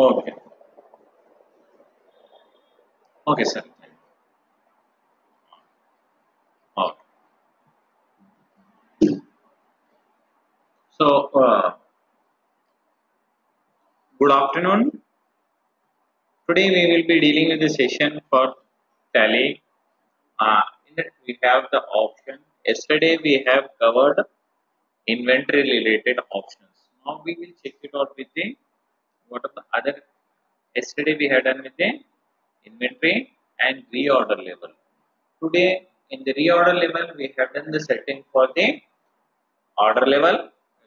Okay. Okay, sir. So, uh, good afternoon. Today we will be dealing with the session for tally. Uh, we have the option. Yesterday we have covered inventory related options. Now we will check it out with the what are the other. Yesterday we had done with the inventory and reorder level. Today in the reorder level we have done the setting for the order level,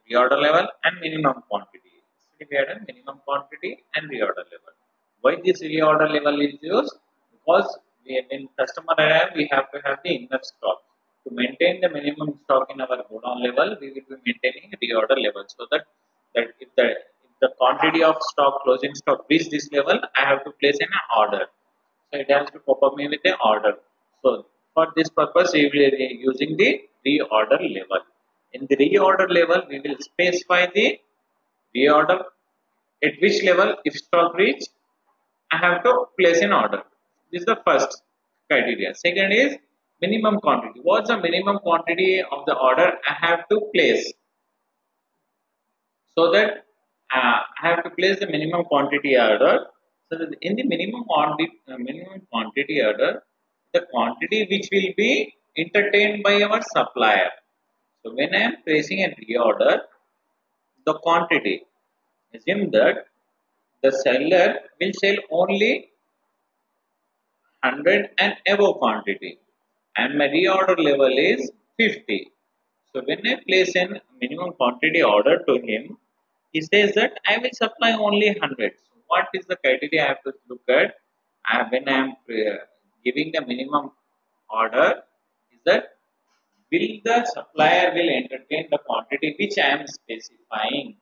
reorder level and minimum quantity. Yesterday we had done minimum quantity and reorder level. Why this reorder level is used? Because we in customer arrive we have to have the enough stock. To maintain the minimum stock in our godown level, we will be maintaining the reorder level so that that if the the quantity of stock closing stock reach this level, I have to place an order. So it has to pop up me with the order. So for this purpose, we will be using the reorder level. In the reorder level, we will specify the reorder at which level if stock reach, I have to place an order. This is the first criteria. Second is minimum quantity. What's the minimum quantity of the order I have to place? So that uh, I have to place the minimum quantity order. So in the minimum quantity, uh, minimum quantity order, the quantity which will be entertained by our supplier. So when I am placing a reorder, the quantity, assume that the seller will sell only 100 and above quantity and my reorder level is 50. So when I place a minimum quantity order to him, he says that I will supply only 100. So what is the criteria I have to look at uh, when I am uh, giving the minimum order is that will the supplier will entertain the quantity which I am specifying.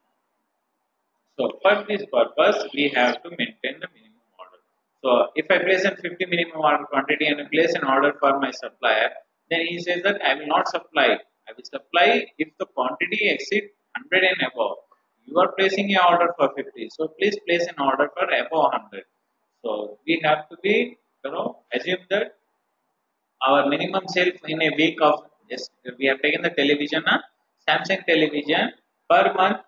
So for this purpose, we have to maintain the minimum order. So if I place a 50 minimum order quantity and I place an order for my supplier, then he says that I will not supply. I will supply if the quantity exceeds 100 and above. You are placing an order for 50, so please place an order for above 100. So we have to be, you know, assume that our minimum sale in a week of yes, we have taken the television, uh, Samsung television per month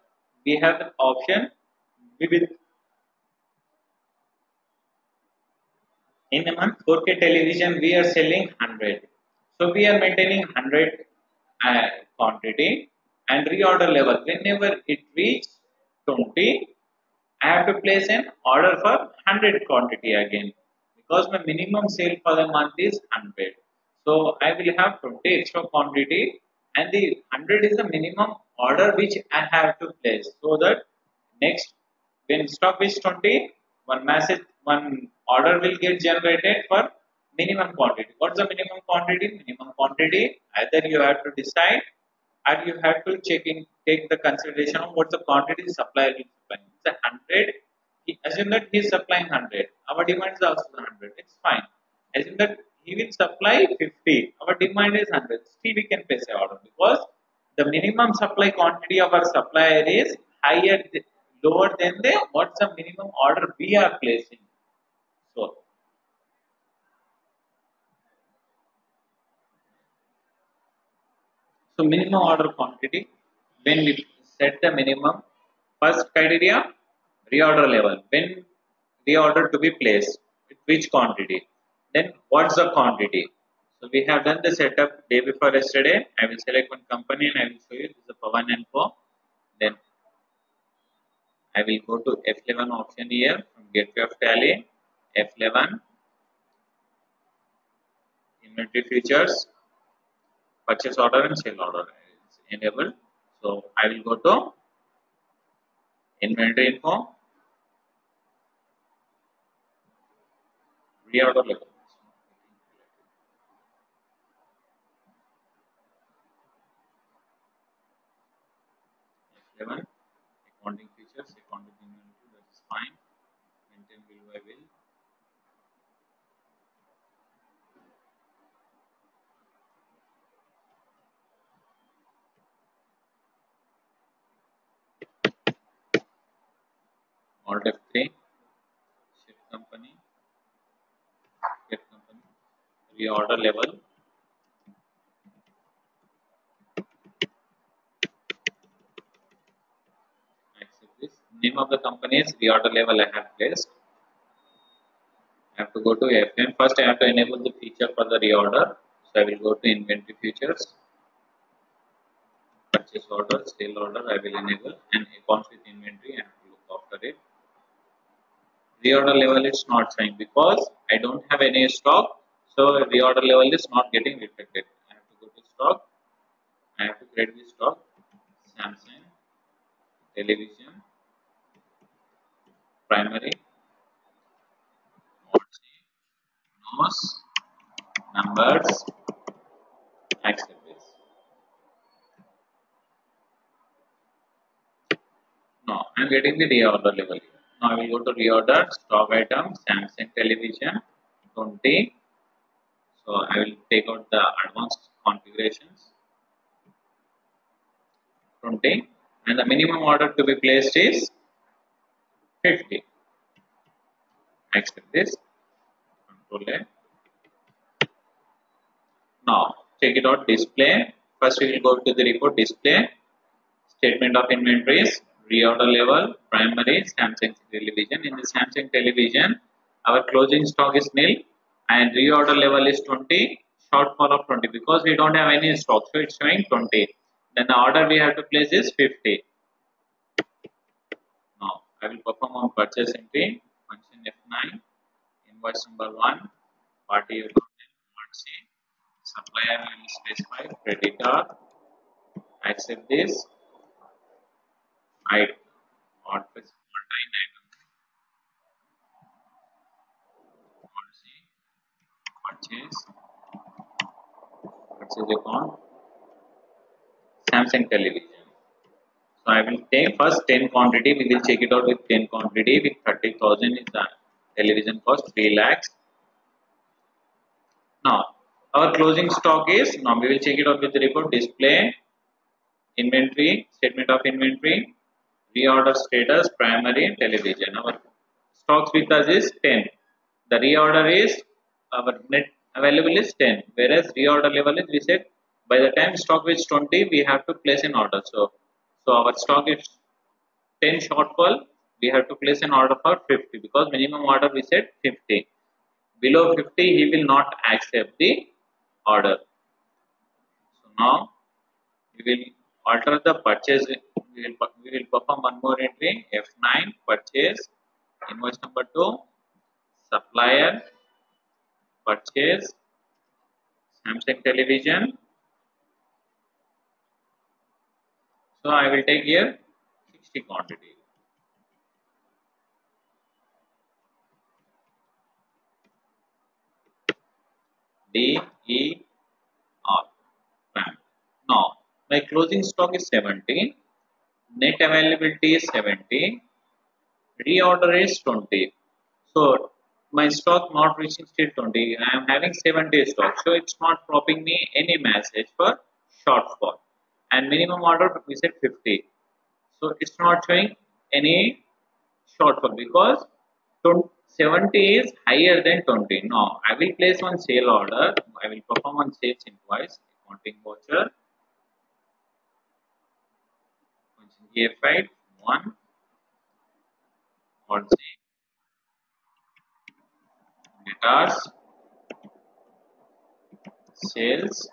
we have the option we will in a month 4K television we are selling 100 so we are maintaining 100 uh, quantity and reorder level. Whenever it reach 20 I have to place an order for 100 quantity again. Because my minimum sale for the month is 100 so I will have 20 extra quantity and the 100 is the minimum order which I have to place. So that next when stock is 20 one message one order will get generated for minimum quantity. What's the minimum quantity? Minimum quantity either you have to decide or you have to check in take the consideration of what the quantity supplier is supplying. It's a 100 he, assume that he is supplying 100 our demand is also 100 it's fine. Assume that he will supply 50 our demand is 100 still we can place a order because the minimum supply quantity of our supplier is higher lower than the what's the minimum order we are placing so so minimum order quantity when we set the minimum first criteria reorder level. When reorder to be placed which quantity? Then what's the quantity? So we have done the setup day before yesterday. I will select one company and i will show you. This is the pavan and co. Then i will go to f11 option here from gateway of tally f11 inventory features purchase order and sale order. Is enabled. So i will go to inventory info. Reorder level. F11 accounting features accounting inventory that is fine maintain will by will alt F3 company get company reorder level. Accept this. Name of the company is reorder level. I have placed. I have to go to FN first I have to enable the feature for the reorder. So I will go to inventory features. Purchase order sale order I will enable and accounts with inventory to look after it reorder level is not showing because I don't have any stock. So reorder level is not getting reflected. I have to go to stock. I have to create the stock. Samsung television. Primary. Nose numbers. No I'm getting the reorder level. Now I will go to reorder stock item Samsung television 20 so I will take out the advanced configurations. 20 and the minimum order to be placed is 50 accept this. Control A. Now check it out display. First we will go to the report display. Statement of inventories reorder level primary Samsung television. In the Samsung television our closing stock is nil and reorder level is 20 shortfall of 20 because we don't have any stock so it's showing 20 then the order we have to place is 50 now I will perform on purchase entry function F9 invoice number 1 party C supplier will specify creditor accept this I purchase item policy purchase purchase account Samsung television. So I will take first 10 quantity. We will check it out with 10 quantity. With 30,000 is the television cost 3 lakhs. Now our closing stock is now we will check it out with the report. Display inventory statement of inventory reorder status primary television. Our stocks with us is 10 the reorder is our net available is 10 whereas reorder level is we said by the time stock is 20 we have to place an order. So so our stock is 10 shortfall. We have to place an order for 50 because minimum order we said 50 below 50 he will not accept the order. So now we will alter the purchase we will, we will perform one more entry. F9 purchase. Invoice number 2 supplier purchase. Samsung television. So I will take here 60 quantity. D E R now my closing stock is 70 net availability is 70 reorder is 20 so my stock not reaching still 20 i am having 70 stock. So it's not dropping me any message for shortfall. And minimum order we said 50 so it's not showing any shortfall because 70 is higher than 20 now i will place one sale order. I will perform one sales invoice accounting voucher F5 1 policy debtors sales.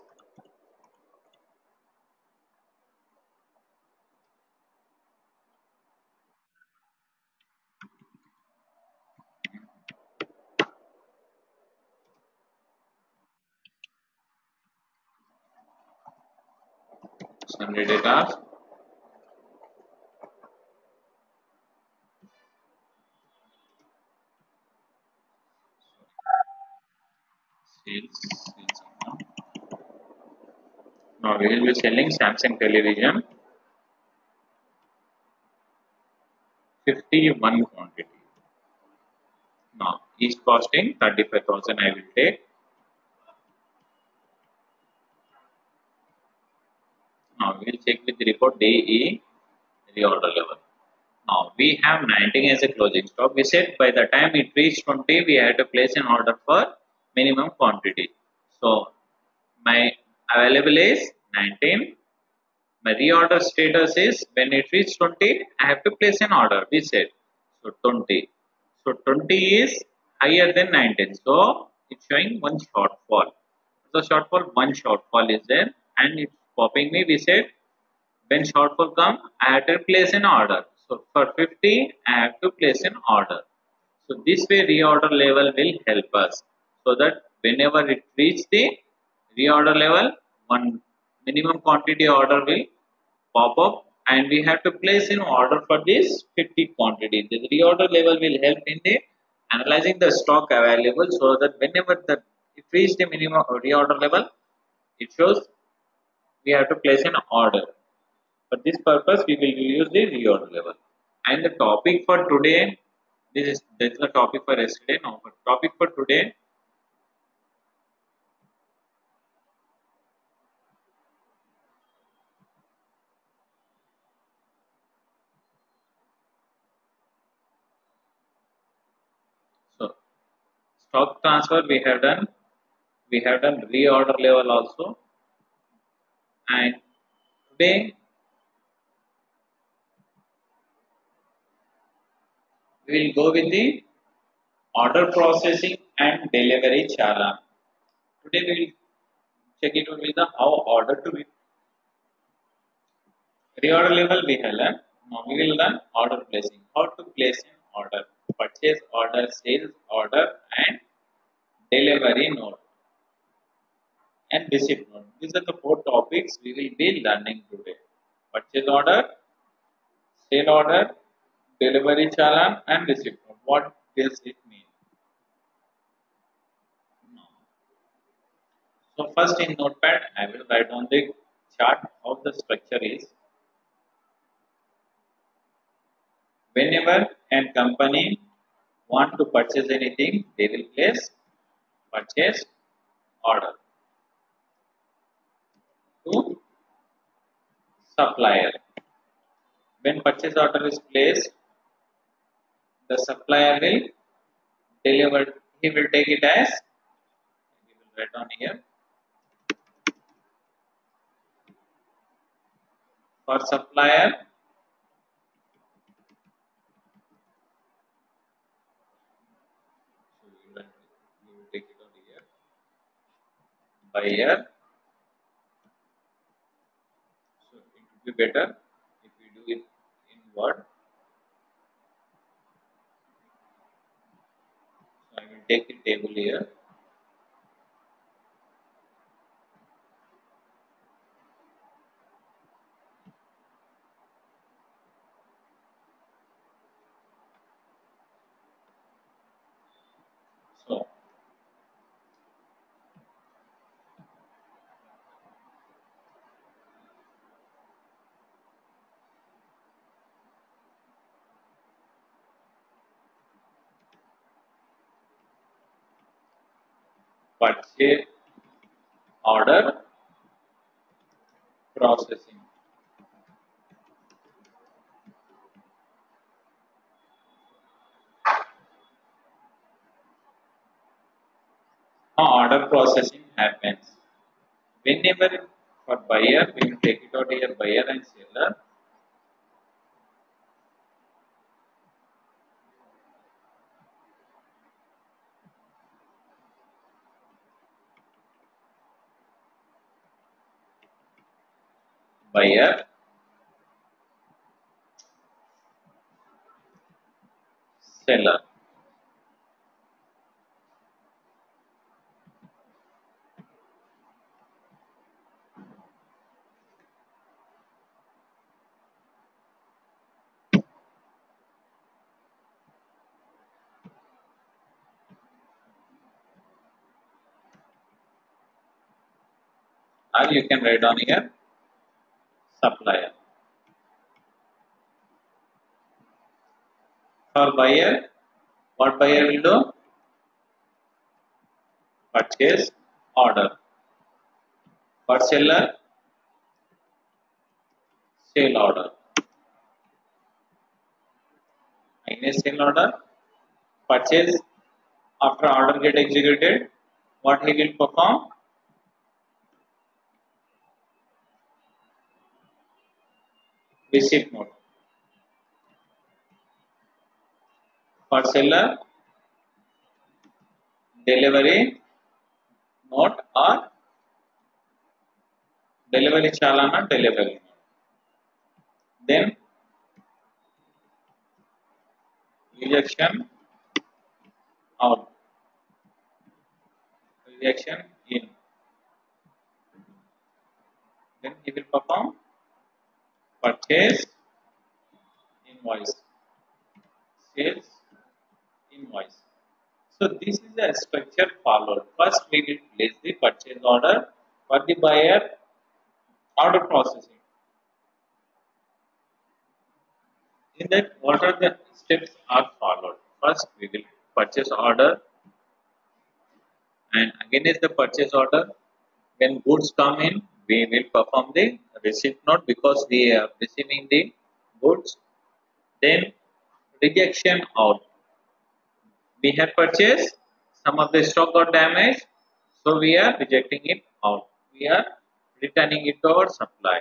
Sundry debtors Now we will be selling Samsung television 51 quantity. Now each costing 35,000 I will take. Now we will check with the report DE reorder level. Now we have 19 as a closing stock. We said by the time it reached 20, we had to place an order for minimum quantity. So my available is 19. My reorder status is when it reaches 20, I have to place an order. We said so 20. So 20 is higher than 19. So it's showing one shortfall. So shortfall, one shortfall is there, and it's popping me. We said when shortfall come, I have to place an order. So for 50, I have to place an order. So this way reorder level will help us so that whenever it reaches the reorder level, one minimum quantity order will pop up and we have to place an order for this 50 quantity. The reorder level will help in the analyzing the stock available so that whenever the it reach the minimum reorder level, it shows we have to place an order. For this purpose, we will use the reorder level. And the topic for today, this is this is the topic for yesterday. Now, but topic for today So stock transfer we have done. We have done reorder level also. And today we will go with the order processing and delivery challan. Today we will check it with the how order to be reorder level we have learned. Now we will learn order placing. How to place an order, purchase order, sales order, and delivery note and receipt note. These are the four topics we will be learning today. Purchase order, sale order, delivery challan, and receipt note. What does it mean? So first in notepad, I will write on the chart how the structure is. Whenever a company want to purchase anything, they will place purchase order to supplier. When purchase order is placed, the supplier will deliver. He will take it as we will write on here for supplier so we will, we will take it on here buyer so it would be better if we do it in word. So i will take the table here so purchase order processing. order processing happens. Whenever for buyer we will take it out here buyer and seller buyer seller or you can write on here supplier for buyer what buyer will do? Purchase order. For seller sale order. Any sale order. Purchase after order get executed what he will perform receipt note for seller delivery note or delivery chalana delivery then rejection out. Rejection in. Then he will perform purchase invoice. Sales invoice. So this is the structure followed first we will place the purchase order for the buyer. Order processing. In that what are the steps are followed. First we will purchase order. And again is the purchase order. When goods come in we will perform the receipt note because we are receiving the goods. Then rejection out. We have purchased some of the stock got damaged so we are rejecting it out. We are returning it to our supply.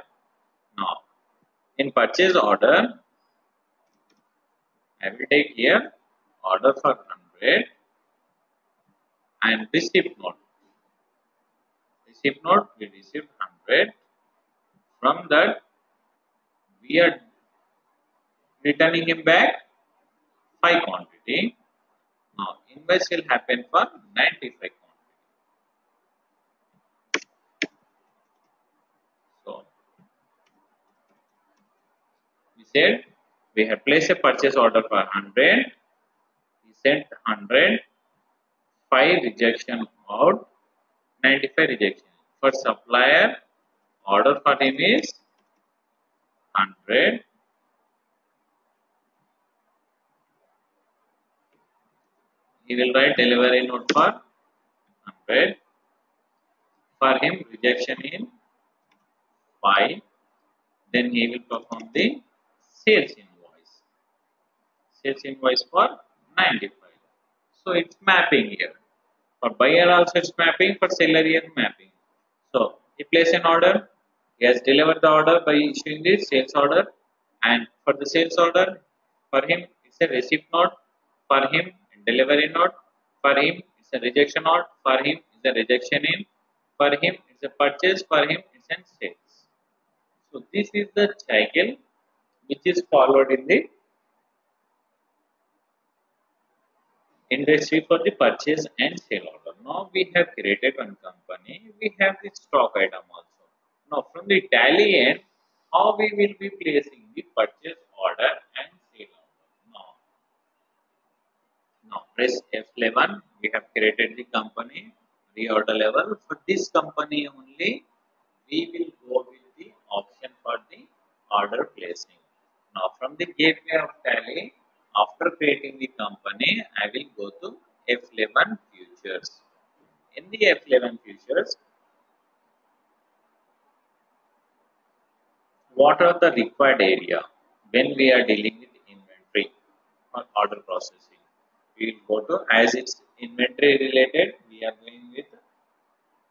Now in purchase order I will take here order for 100 and receipt note. Receipt note we received 100. From that we are returning him back 5 quantity. Now invoice will happen for 95 quantity. So we said we have placed a purchase order for 100 we sent 100 5 rejection out 95 rejection for supplier. Order for him is 100 he will write delivery note for 100 for him rejection in 5 then he will perform the sales invoice. Sales invoice for 95 so it's mapping here. For buyer also it's mapping for seller here mapping he placed an order he has delivered the order by issuing the sales order and for the sales order for him it's a receipt note for him delivery note for him it's a rejection note for him it's a rejection in for him it's a purchase for him it's a sales so this is the cycle which is followed in the industry for the purchase and sale order. Now we have created one company, we have the stock item also. Now from the tally end, how we will be placing the purchase order and sale order. Now, now press F11, we have created the company, reorder level. For this company only, we will go with the option for the order placing. Now from the gateway of tally, after creating the company, I will go to F11 futures. In the F11 futures, what are the required area when we are dealing with inventory or order processing? We will go to as it's inventory related, we are going with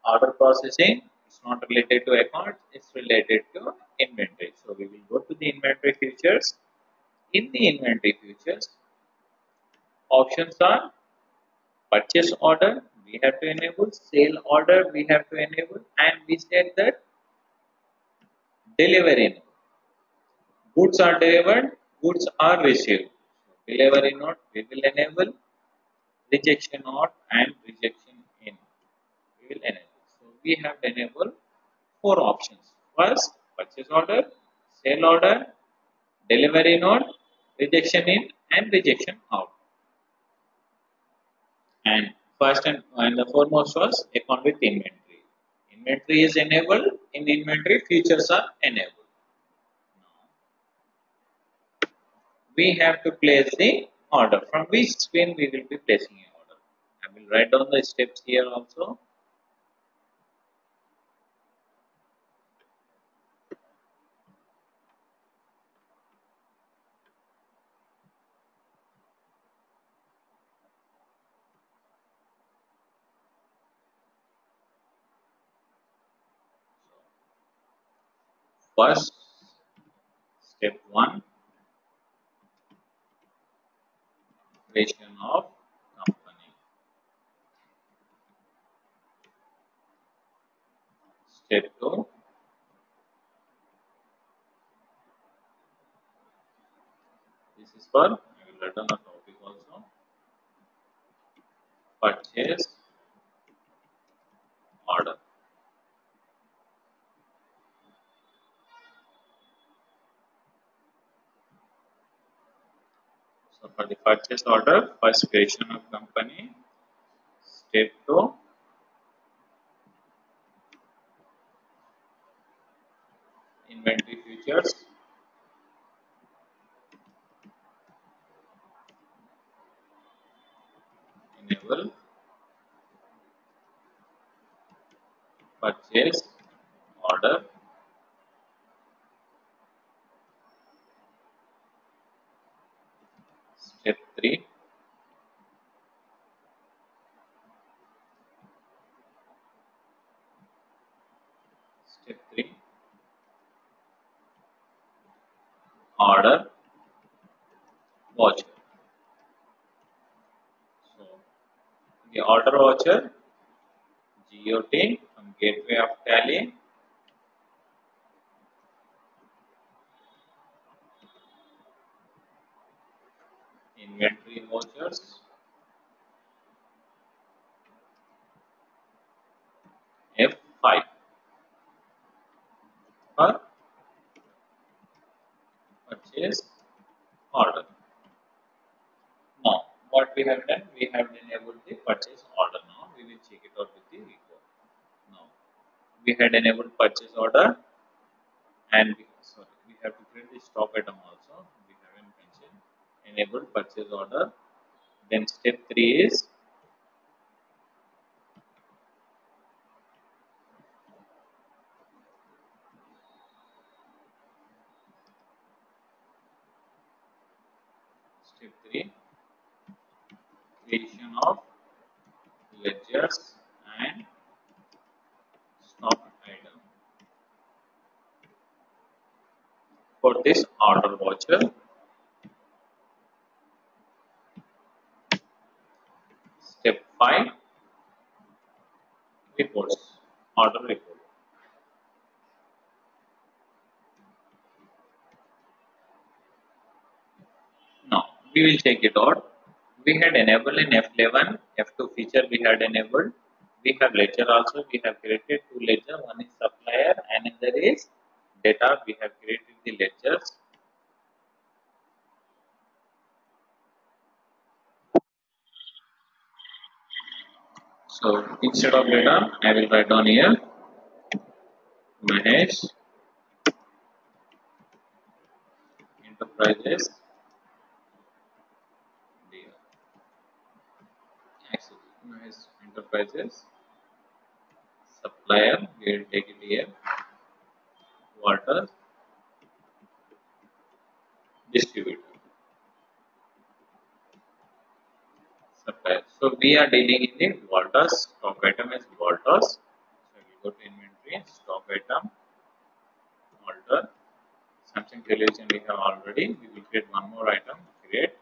order processing. It's not related to accounts, it's related to inventory. So we will go to the inventory futures in the inventory futures options are purchase order we have to enable sale order we have to enable and we said that delivery goods are delivered goods are received. Delivery note we will enable rejection note and rejection in. We will enable. So we have enabled four options. First purchase order sale order delivery note rejection in and rejection out. And first and, and the foremost was account with inventory. Inventory is enabled, in inventory features are enabled. Now, we have to place the order. From which screen we will be placing the order. I will write down the steps here also. First step 1 creation of company. Step 2 this is for I will on a topic also. Purchase order So for the purchase order, first creation of company, step two, inventory futures, enable. Purchase order step 3 step 3 order. Voucher. So the order voucher got from gateway of tally inventory vouchers F5 for purchase order. Now, what we have done, we have enabled the purchase order now. We will check it out with the report. Now, we had enabled purchase order and we, sorry, we have to create the stock item also. We enabled purchase order. Then step 3 is step 3 creation of ledgers and stock item for this order voucher step 5 reports order report Now we will check it out. We had enabled in F11, F2 feature we had enabled. We have ledger also. We have created two ledger. One is supplier, and another is debtor. We have created the ledgers. So instead of debtor, I will write down here Mahesh Enterprises Enterprises supplier we will take it here. Water. Distributor supplier so we are dealing in the Voltas stock item is Voltas so we go to inventory stock item Volta Samsung television we have already. We will create one more item create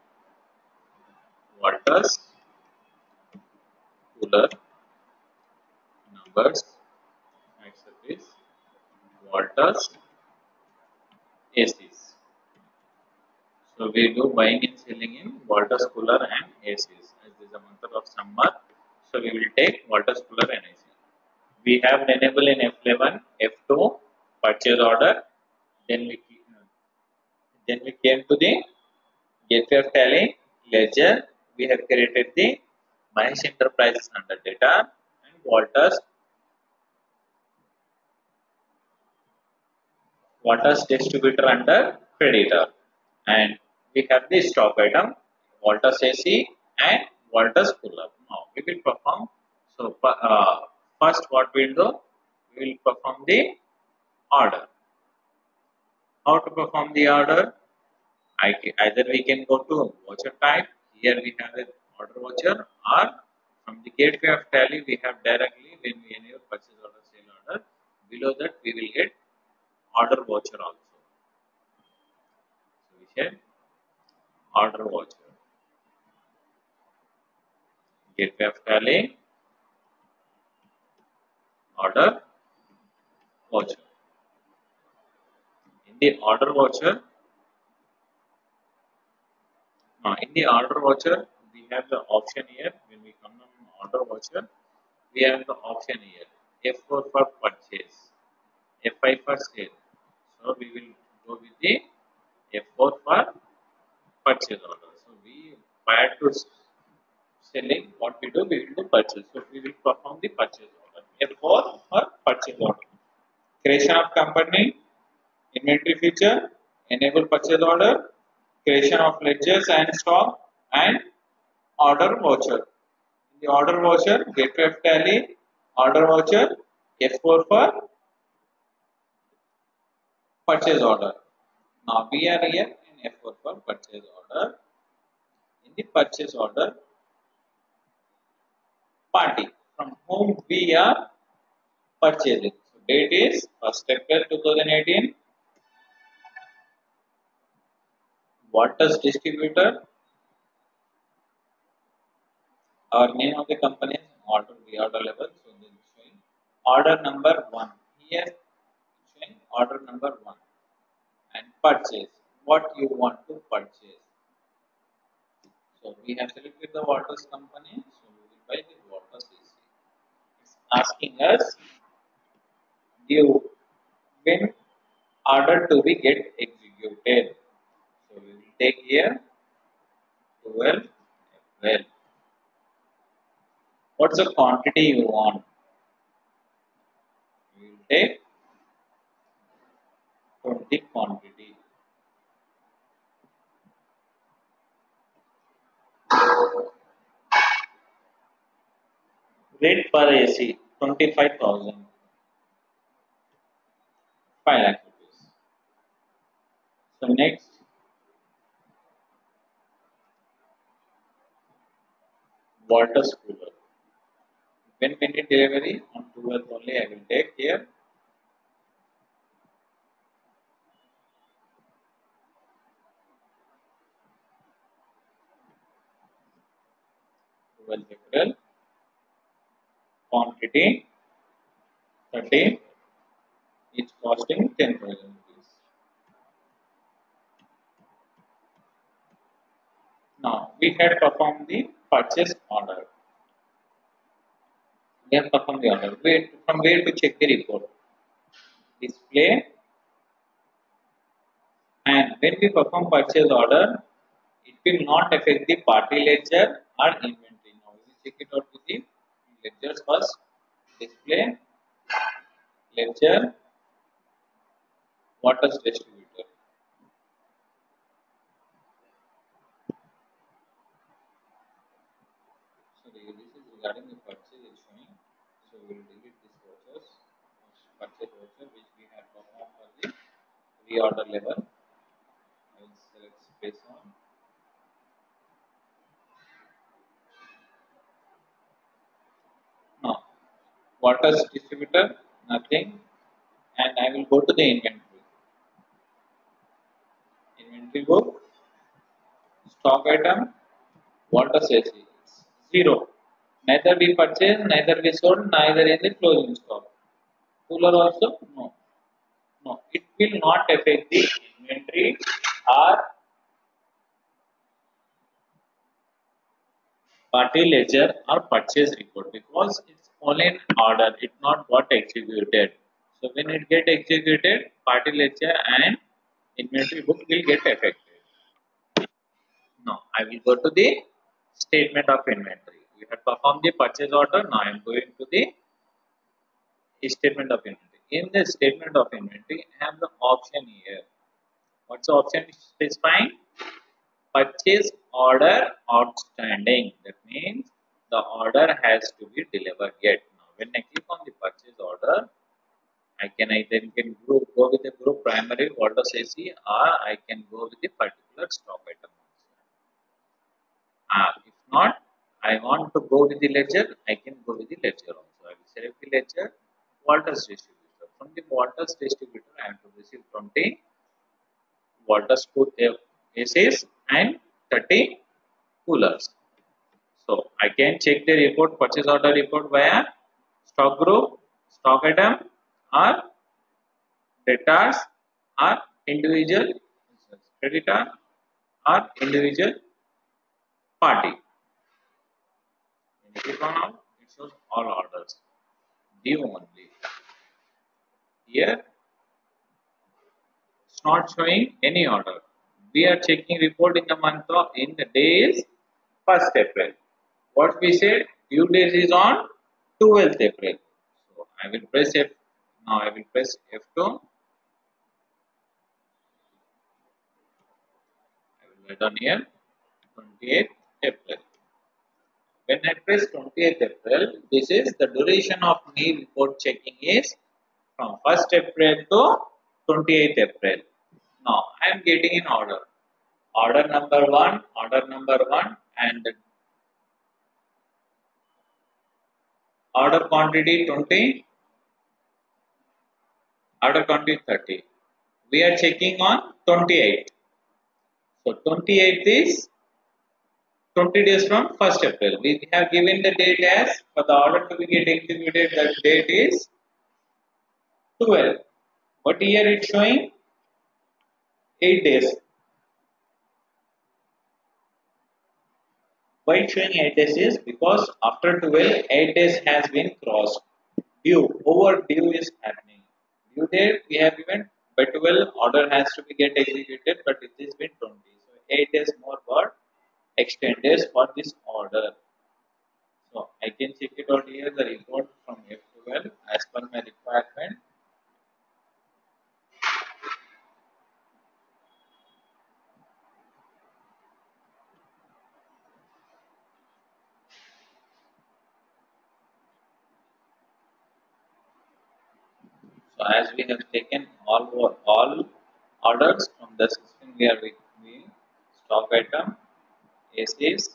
Voltas cooler numbers accessories Voltas ACs so we do buying and selling in Voltas cooler and ACs is a month of summer so we will take Voltas cooler AC we have enable in F11 F2 purchase order. Then we then we came to the gateway of tally ledger. We have created the Mahesh Enterprises under debtor and Voltas Voltas distributor under creditor. And we have the stock item Voltas AC and Voltas cooler. Now we will perform so uh, first what we'll do we will perform the order. How to perform the order? I, either we can go to voucher type here we have a order voucher or from the gateway of tally we have directly when we enable purchase order sale order below that we will get order voucher also. So we said order voucher. Of tally, order voucher. In the order voucher, uh, in the order voucher, we have the option here. When we come on order voucher, we have the option here. F4 for purchase, F5 for sale. So we will go with the F4 for purchase order. So we prior to selling, what we do, we will do purchase. So we will perform the purchase order. F4 for purchase order. Creation of company, inventory feature, enable purchase order, creation of ledgers and stock, and order voucher. In the order voucher, gateway of tally, order voucher, F4 for purchase order. Now we are here in F4 for purchase order. In the purchase order, party from whom we are purchasing. So date is 1st April 2018. Voltas distributor. Our name of the company is order reorder level. So this is showing order number one. Here showing order number one and purchase. What you want to purchase. So we have selected the Voltas company. So we will buy the asking us due when order to be get executed. So we will take here 12 well. What's the quantity you want? We will take 20 quantity. Rate per AC 25,000. 5 lakh rupees. So next Voltas cooler. When minute delivery on 12th only I will take here. April quantity 30 is costing 10,000 rupees. Now we had performed the purchase order. We have performed the order. Where, from where to check the report? Display. And when we perform purchase order, it will not affect the party ledger or inventory. Now we check it out with the ledgers first. Display, ledger, waters distributor. So this is regarding the purchase is showing. So we will delete this vouchers, purchase voucher which we have performed for the reorder level. Waters distributor, nothing, and I will go to the inventory. Inventory book, stock item, Voltas AC, zero. Neither we purchased, neither we sold, neither in the closing stock. Cooler also, no. No, it will not affect the inventory or party ledger or purchase report because it's only an order, it not got executed. So when it get executed, party ledger and inventory book will get affected. Now I will go to the statement of inventory. We have performed the purchase order. Now I am going to the statement of inventory. In the statement of inventory, I have the option here. What's the option specifying? Purchase order outstanding. That means the order has to be delivered yet. Now, when I click on the purchase order, I can either can go, go with the group primary Voltas AC or I can go with the particular stock item. Uh, if not, I want to go with the ledger, I can go with the ledger also. I will select the ledger, Voltas distributor. from the Voltas distributor I have to receive 20 Voltas ACs and 30 coolers. So I can check the report purchase order report via stock group, stock item or debtors or individual creditor or individual party. Click on all, it shows all orders. Due only. Here, it's not showing any order. We are checking report in the month of in the days first April. What we said due date is on 12th April. So I will press F. Now I will press F2 I will write on here 28th April. When I press 28th April, this is the duration of me report checking is from 1st April to 28th April. Now I am getting in order. Order number 1, order number 1 and order quantity 20, order quantity 30. We are checking on 28. So 28 is 20 days from 1st April. We have given the date as for the order to be get executed, the date is 12. But here it's showing 8 days. Why showing 8 days is because after 12, 8 days has been crossed. Due, over due is happening. Due date we have given by 12 order has to be get executed but it has been 20 so 8 days more got extended for this order so I can check it out here the report from F12 as per my requirement So as we have taken all all orders from the system, we are with the stock item, ACs,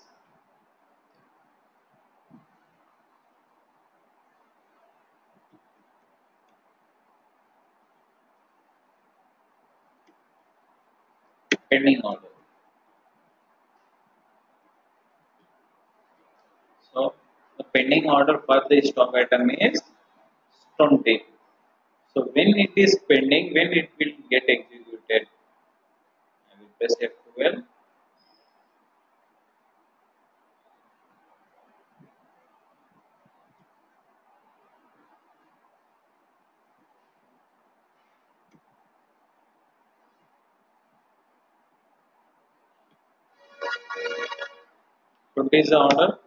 pending order. So the pending order for the stock item is 20. So when it is pending, when it will get executed, I will press F12. Twenty is the order.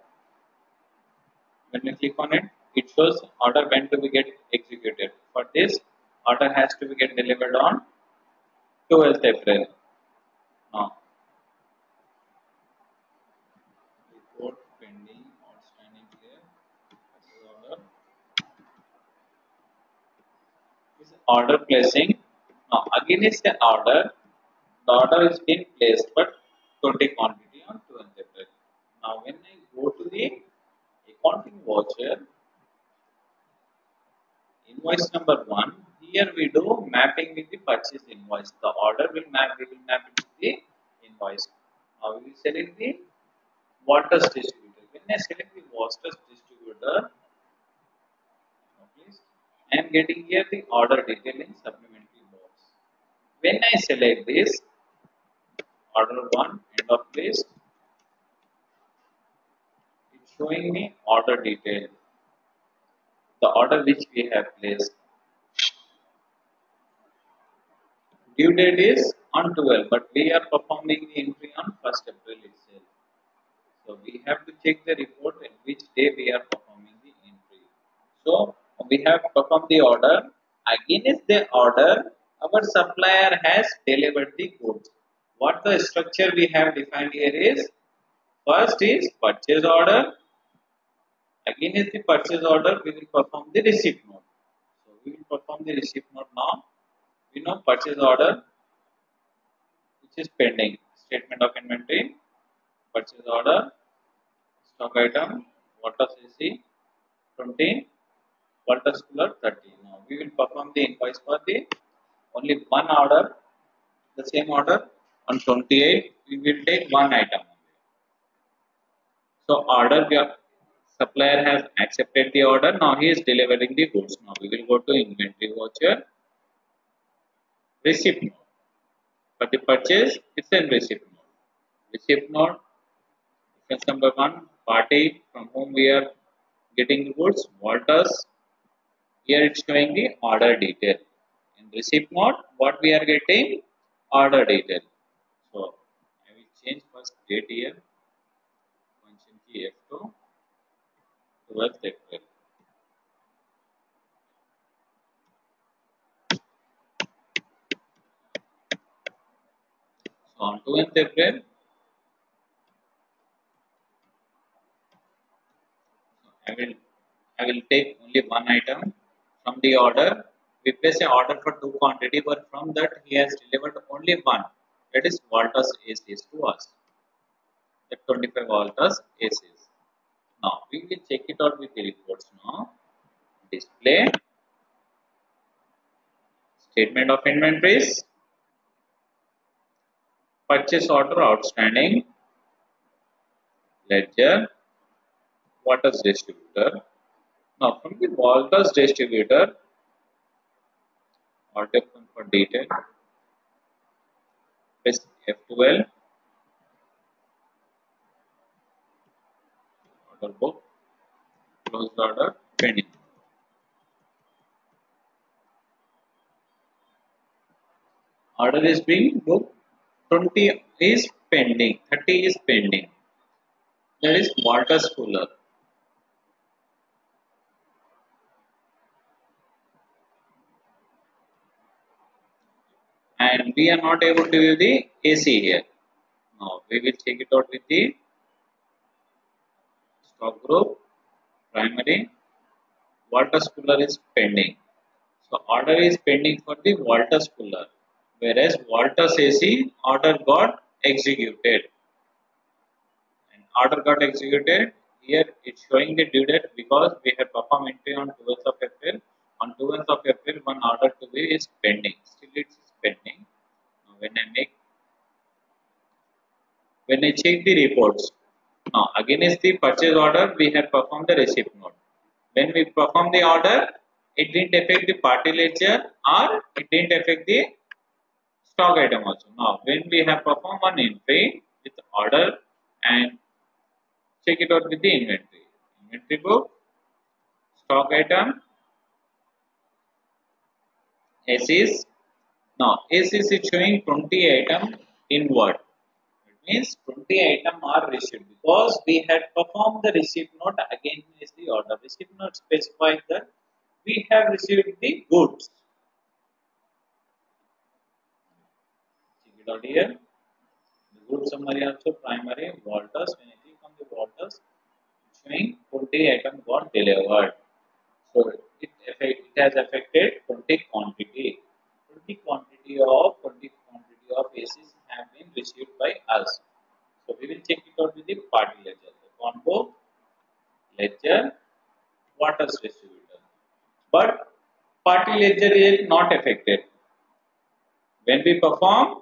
When you click on it, it shows order when to be get executed. For this, order has to be get delivered on 12th April. Now, report pending outstanding here. order. This order placing. Now, again is the order. The order is being placed, but 20 quantity on 12th April. Now, when I go to the accounting voucher, invoice number one here we do mapping with the purchase invoice. The order will map we will map it with the invoice. Now we will select the Voltas distributor. When i select the Voltas distributor i am getting here the order detail in supplementary box. When i select this order one end of list it's showing me order detail the order which we have placed. Due date is on 12, but we are performing the entry on 1st April itself. So we have to check the report in which day we are performing the entry. So we have performed the order. Against the order, our supplier has delivered the goods. What the structure we have defined here is first is purchase order, Against the purchase order, we will perform the receipt note. So we will perform the receipt note now. We know purchase order, which is pending. Statement of inventory, purchase order, stock item, water CC, 20 Voltas Cooler 30. Now we will perform the invoice for the only one order, the same order on 28. We will take one item. So order supplier has accepted the order. Now he is delivering the goods. Now we will go to inventory voucher, receipt note. For the purchase, it's in receipt note. Receipt note, difference number one, party from whom we are getting the goods, Voltas. Here it's showing the order detail. In receipt note, what we are getting, order detail. So I will change first date here. Function key F2 12th April. So on 12th April, I will I will take only one item from the order. We place an order for two quantity, but from that he has delivered only one. That is Voltas ACs to us. The 25 Voltas ACs. Now we will check it out with the reports now. Display. Statement of inventories, purchase order outstanding, ledger, Voltas distributor. Now from the Voltas distributor, order for detail, press F12 book, closed order, pending. Order is being booked, 20 is pending, 30 is pending. That is water cooler. And we are not able to view the AC here. Now we will check it out with the stock group, primary, Voltas cooler is pending. So order is pending for the Voltas cooler, whereas Voltas AC order got executed. And order got executed. Here it's showing the due date because we have performed entry on 12th of April. On 12th of April, one order to be is pending. Still it is pending. When I make when I check the reports, now, against the purchase order, we have performed the receipt note. When we perform the order, it didn't affect the party ledger or it didn't affect the stock item also. Now, when we have performed one entry with order and check it out with the inventory. Inventory book, stock item, ACs. Now, ACs is showing 20 item in what? Means 20 item are received because we had performed the receipt note again is the order. Receipt note specifies that we have received the goods. Check it out here. The goods summary also primary Voltas. When I click on the Voltas, showing 20 item got delivered. So it, it has affected 20 quantity. 20 quantity of 20 quantity of ACs have been received by us. So we will check it out with the party ledger. The combo ledger Voltas distributor. But party ledger is not affected. When we perform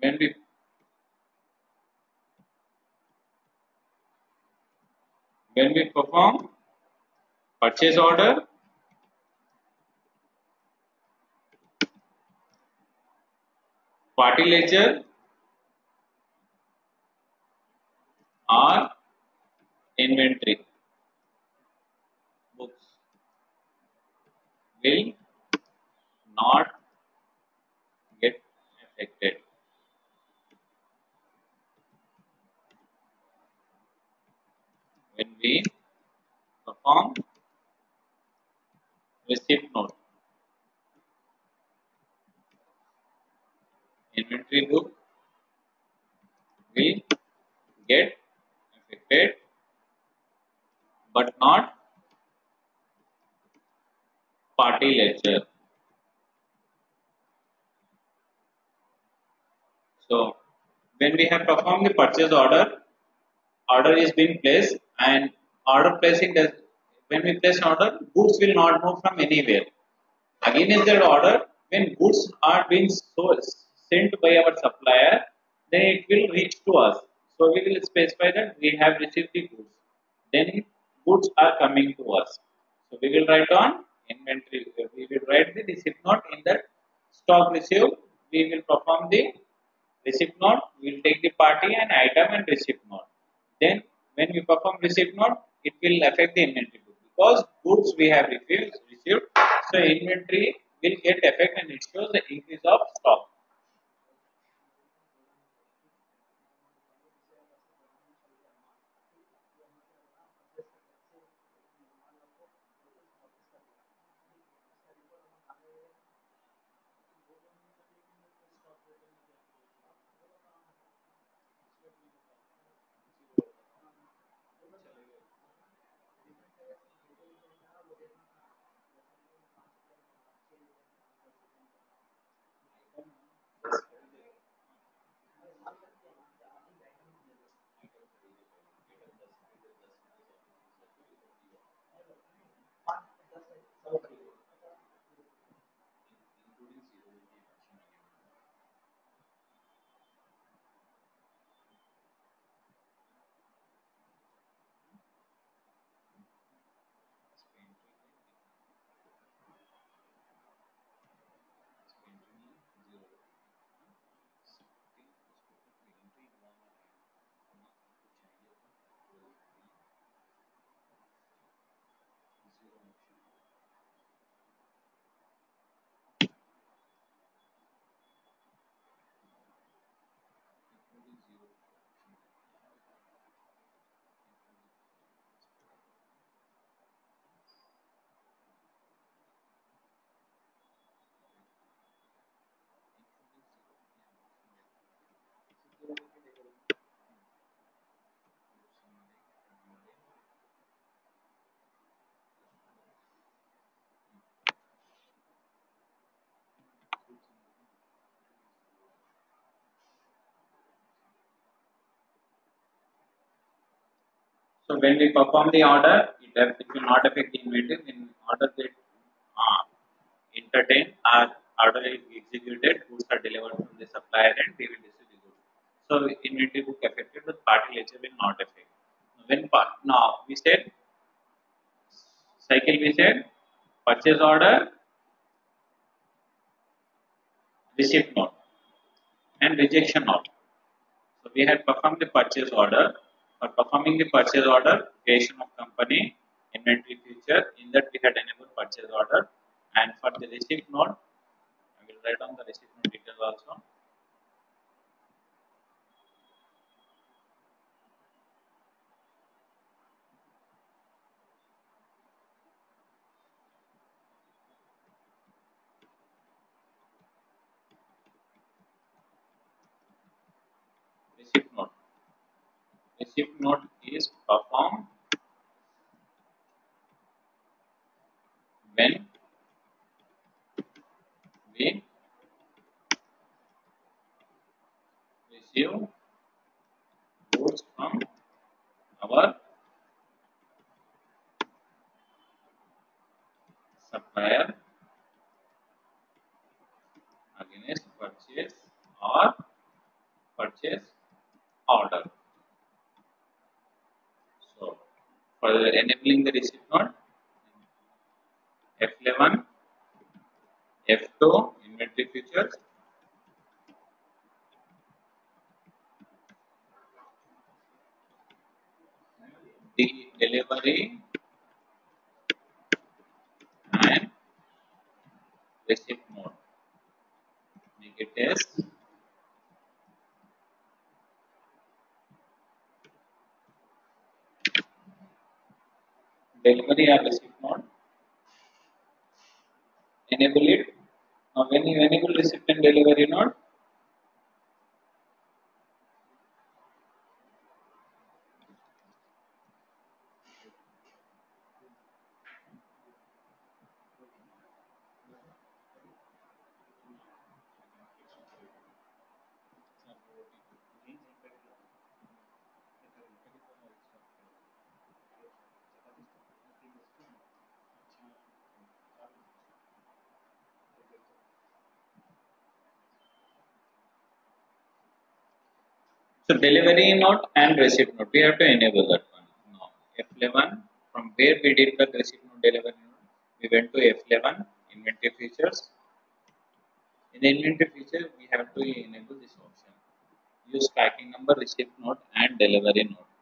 when we when we perform purchase order ledger or inventory books will not get affected. When we perform receipt note. Inventory book will get affected but not party ledger. So when we have performed the purchase order, order is being placed and order placing does when we place an order goods will not move from anywhere against that order when goods are being so sent by our supplier then it will reach to us. So we will specify that we have received the goods. Then goods are coming to us. So we will write on inventory we will write the receipt note in that stock received we will perform the receipt note. We will take the party and item and receipt note. Then when we perform receipt note it will affect the inventory. Because goods we have received received so inventory will get effect and it shows the increase of stock So when we perform the order, it, will not affect the inventory. When order get uh, entertained or order is executed, goods are delivered from the supplier and we will the goods. So inventory book affected, but party ledger will not affect. When part, now we said cycle we said purchase order, receipt note and rejection note. So we had performed the purchase order for performing the purchase order, creation of company, inventory feature, in that we had enabled purchase order. And for the receipt note, I will write down the receipt note details also. Receipt note. Receipt note is performed when we receive goods from our supplier against purchase or purchase order. So, for enabling the receipt note, F11, F2, inventory features, the delivery and receipt mode. Make it as delivery or receipt mode. Enable it. Now, when you enable receipt and delivery note, So delivery note and receipt note, we have to enable that one. Now F11, from where we did the receipt note delivery note, we went to F11, inventory features. In the inventory feature, we have to enable this option. Use packing number, receipt note and delivery note.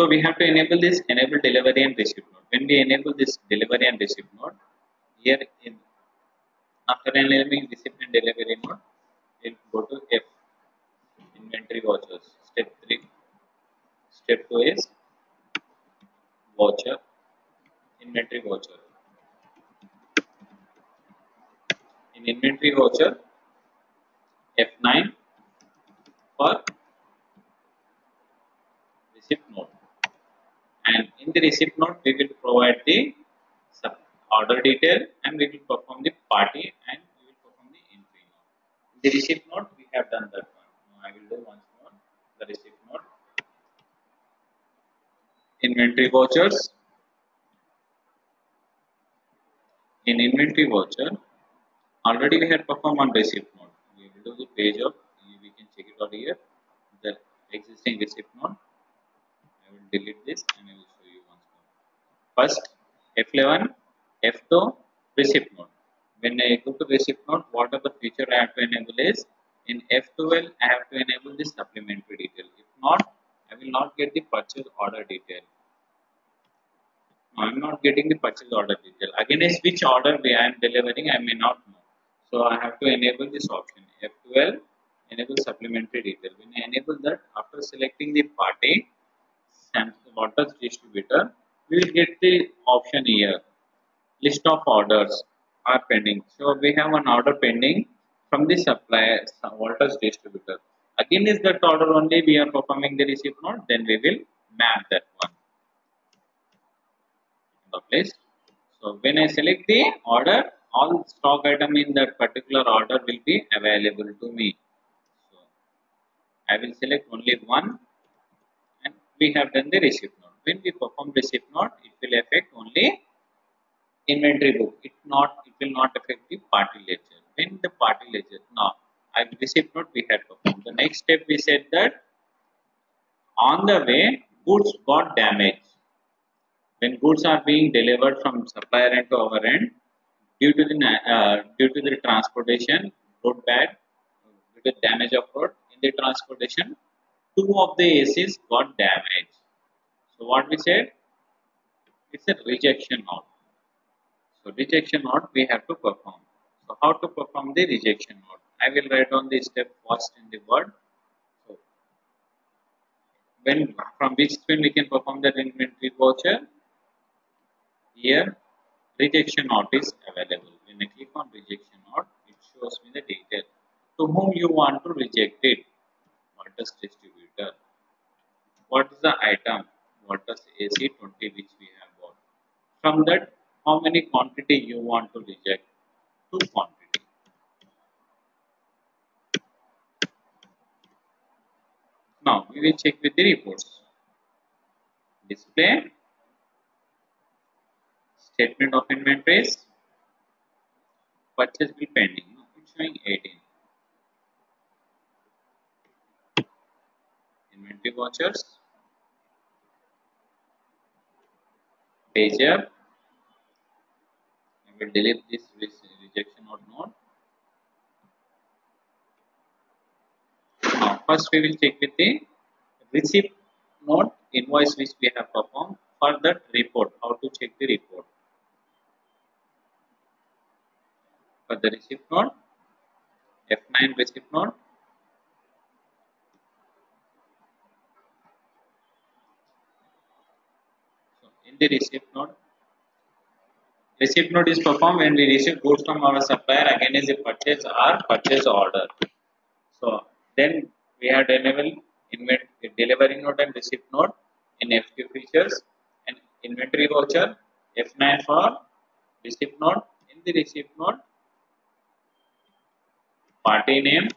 So we have to enable this enable delivery and receipt note. When we enable this delivery and receipt note, here in after enabling receipt and delivery note, we'll go to F inventory vouchers. Step three. Step two is voucher inventory voucher. In inventory voucher, F9 for receipt note and in the receipt note we will provide the order detail and we will perform the party and we will perform the entry note. In the receipt note we have done that one. Now I will do once more the receipt note. Inventory vouchers. In inventory voucher already we had performed on receipt note. We will do the page of we can check it out here the existing receipt note I will delete this and I will show you once more. First F11, F2, receipt note. When I go to receipt note, what feature I have to enable is in F12 I have to enable the supplementary detail. If not, I will not get the purchase order detail. No, I am not getting the purchase order detail. Against which order I am delivering, I may not know. So I have to enable this option. F12 enable supplementary detail. When I enable that, after selecting the party, and Voltas distributor, we will get the option here. List of orders are pending. So we have an order pending from the supplier Voltas distributor. Again, is that order only we are performing the receipt note, then we will map that one. The place. So when I select the order, all stock item in that particular order will be available to me. So I will select only one we have done the receipt note. When we perform receipt note, it will affect only inventory book. It not it will not affect the party ledger. When the party ledger now I receipt note we had performed. The next step we said that on the way goods got damaged. When goods are being delivered from supplier end to our end, due to the uh, due to the transportation, road bad, due to damage of road in the transportation, two of the ACs got damaged. So what we said? It's a rejection note. So rejection note we have to perform. So how to perform the rejection note? I will write on the step first in the word. So when from which screen we can perform the inventory voucher? Here rejection note is available. When I click on rejection note, it shows me the detail. To whom you want to reject it? Voltas distributor. What is the item? Voltas AC20 which we have bought. From that, how many quantity you want to reject? Two quantity. Now we will check with the reports. Display statement of inventories purchase bill pending. It's showing 18. inventory vouchers, pager. I will delete this rejection or. Now, first we will check with the receipt note invoice which we have performed for that report. How to check the report? For the receipt note, F9 receipt note, the receipt note. Receipt note is performed when we receive goods from our supplier again against a purchase or purchase order. So then we have enable delivery note and receipt note in FQ features and inventory voucher F9 for receipt note in the receipt note party name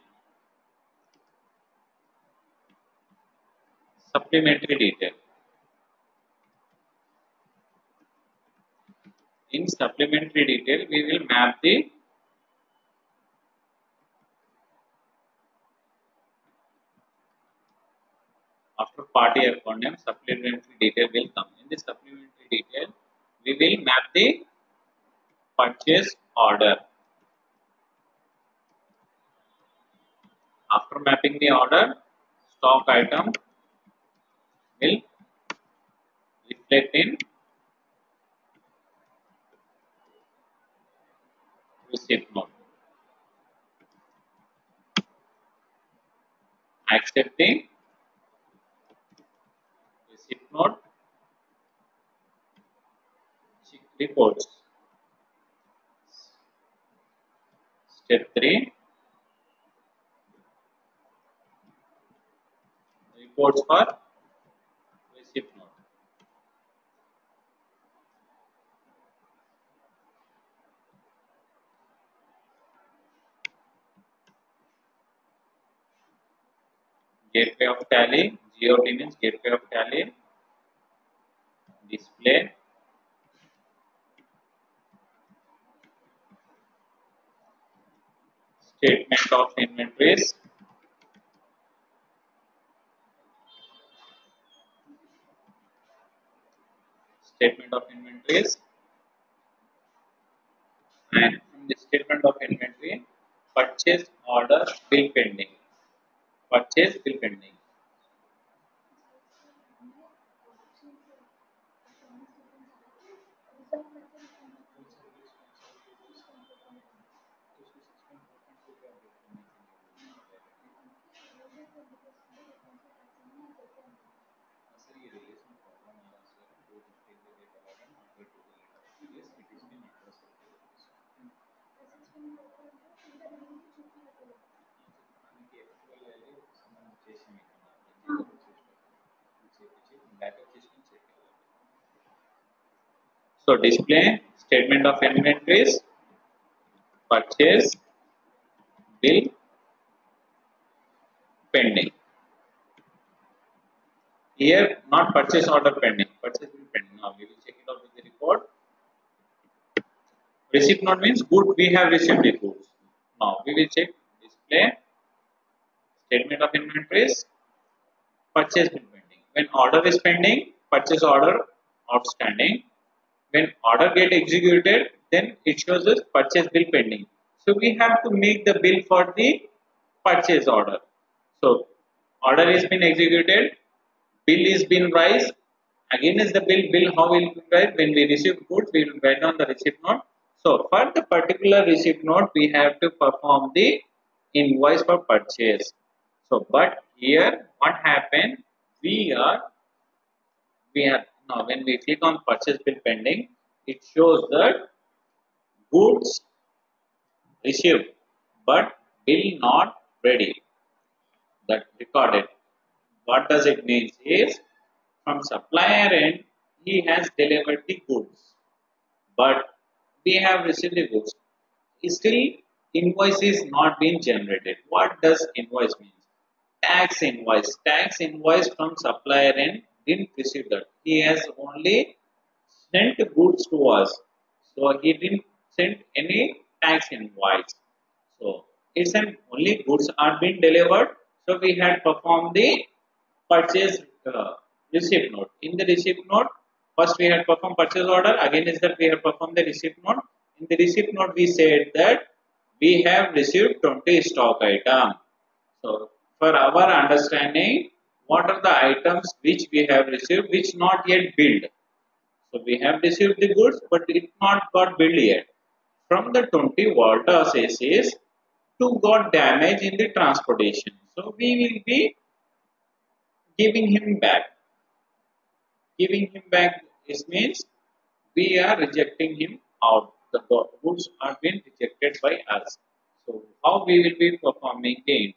supplementary detail in supplementary detail we will map the after party name supplementary detail will come. In the supplementary detail we will map the purchase order. After mapping the order stock item will reflect in receipt note accepting note reports. Step 3 reports for Gateway of Tally, GOT means Gateway of Tally display. Statement of inventories. Statement of inventories. And from the statement of inventory purchase order bill pending purchase bill pending So display statement of inventories, purchase, bill, pending. Here not purchase order pending, purchase bill pending. Now we will check it out with the report. Receipt not means good we have received the goods. Now we will check display statement of inventories, purchase bill pending. When order is pending, purchase order outstanding when order get executed then it shows us purchase bill pending. So we have to make the bill for the purchase order. So order is been executed bill is been raised. Again is the bill bill how will we write when we receive goods we will write down the receipt note. So for the particular receipt note we have to perform the invoice for purchase. So but here what happened? We are we have now, when we click on purchase bill pending, it shows that goods received but bill not ready. That recorded. What does it mean? Is from supplier end, he has delivered the goods, but we have received the goods. Still, invoice is not being generated. What does invoice mean? Tax invoice. Tax invoice from supplier end didn't receive that. He has only sent goods to us. So he didn't send any tax invoice. So it's an only goods are being delivered. So we had performed the purchase uh, receipt note. In the receipt note, first we had performed purchase order. Again is that we have performed the receipt note. In the receipt note, we said that we have received 20 stock item. So for our understanding, what are the items which we have received which not yet billed? So we have received the goods but it not got billed yet. From the 20 Voltas ACs two got damage in the transportation. So we will be giving him back. Giving him back this means we are rejecting him out. The goods are being rejected by us. So how we will be performing the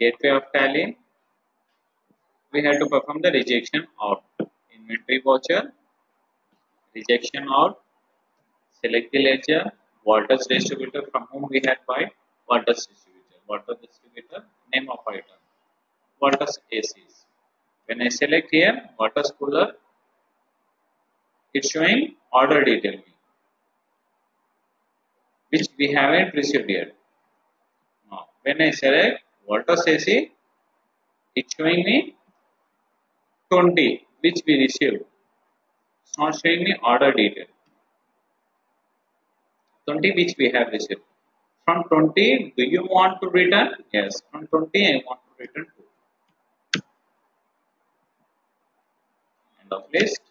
gateway of tally, we had to perform the rejection out. Inventory voucher, rejection out, select the ledger, Voltas distributor from whom we had bought, Voltas distributor, Voltas distributor, name of item, Voltas ACs. When I select here, Voltas cooler, it's showing order detail which we haven't received yet. Now, when I select Voltas AC, it's showing me 20 which we received. It's not showing me order detail. 20 which we have received. From 20, do you want to return? Yes, from 20 I want to return 2. End of list.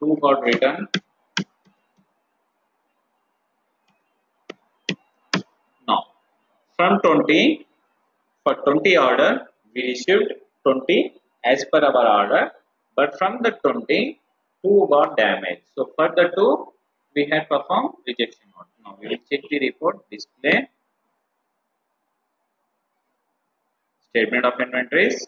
Two got returned. Now, from 20, for 20 order, we received 20 as per our order, but from the 20, 2 got damaged. So, for the 2, we had performed rejection order. Now, we will check the report, display, statement of inventories,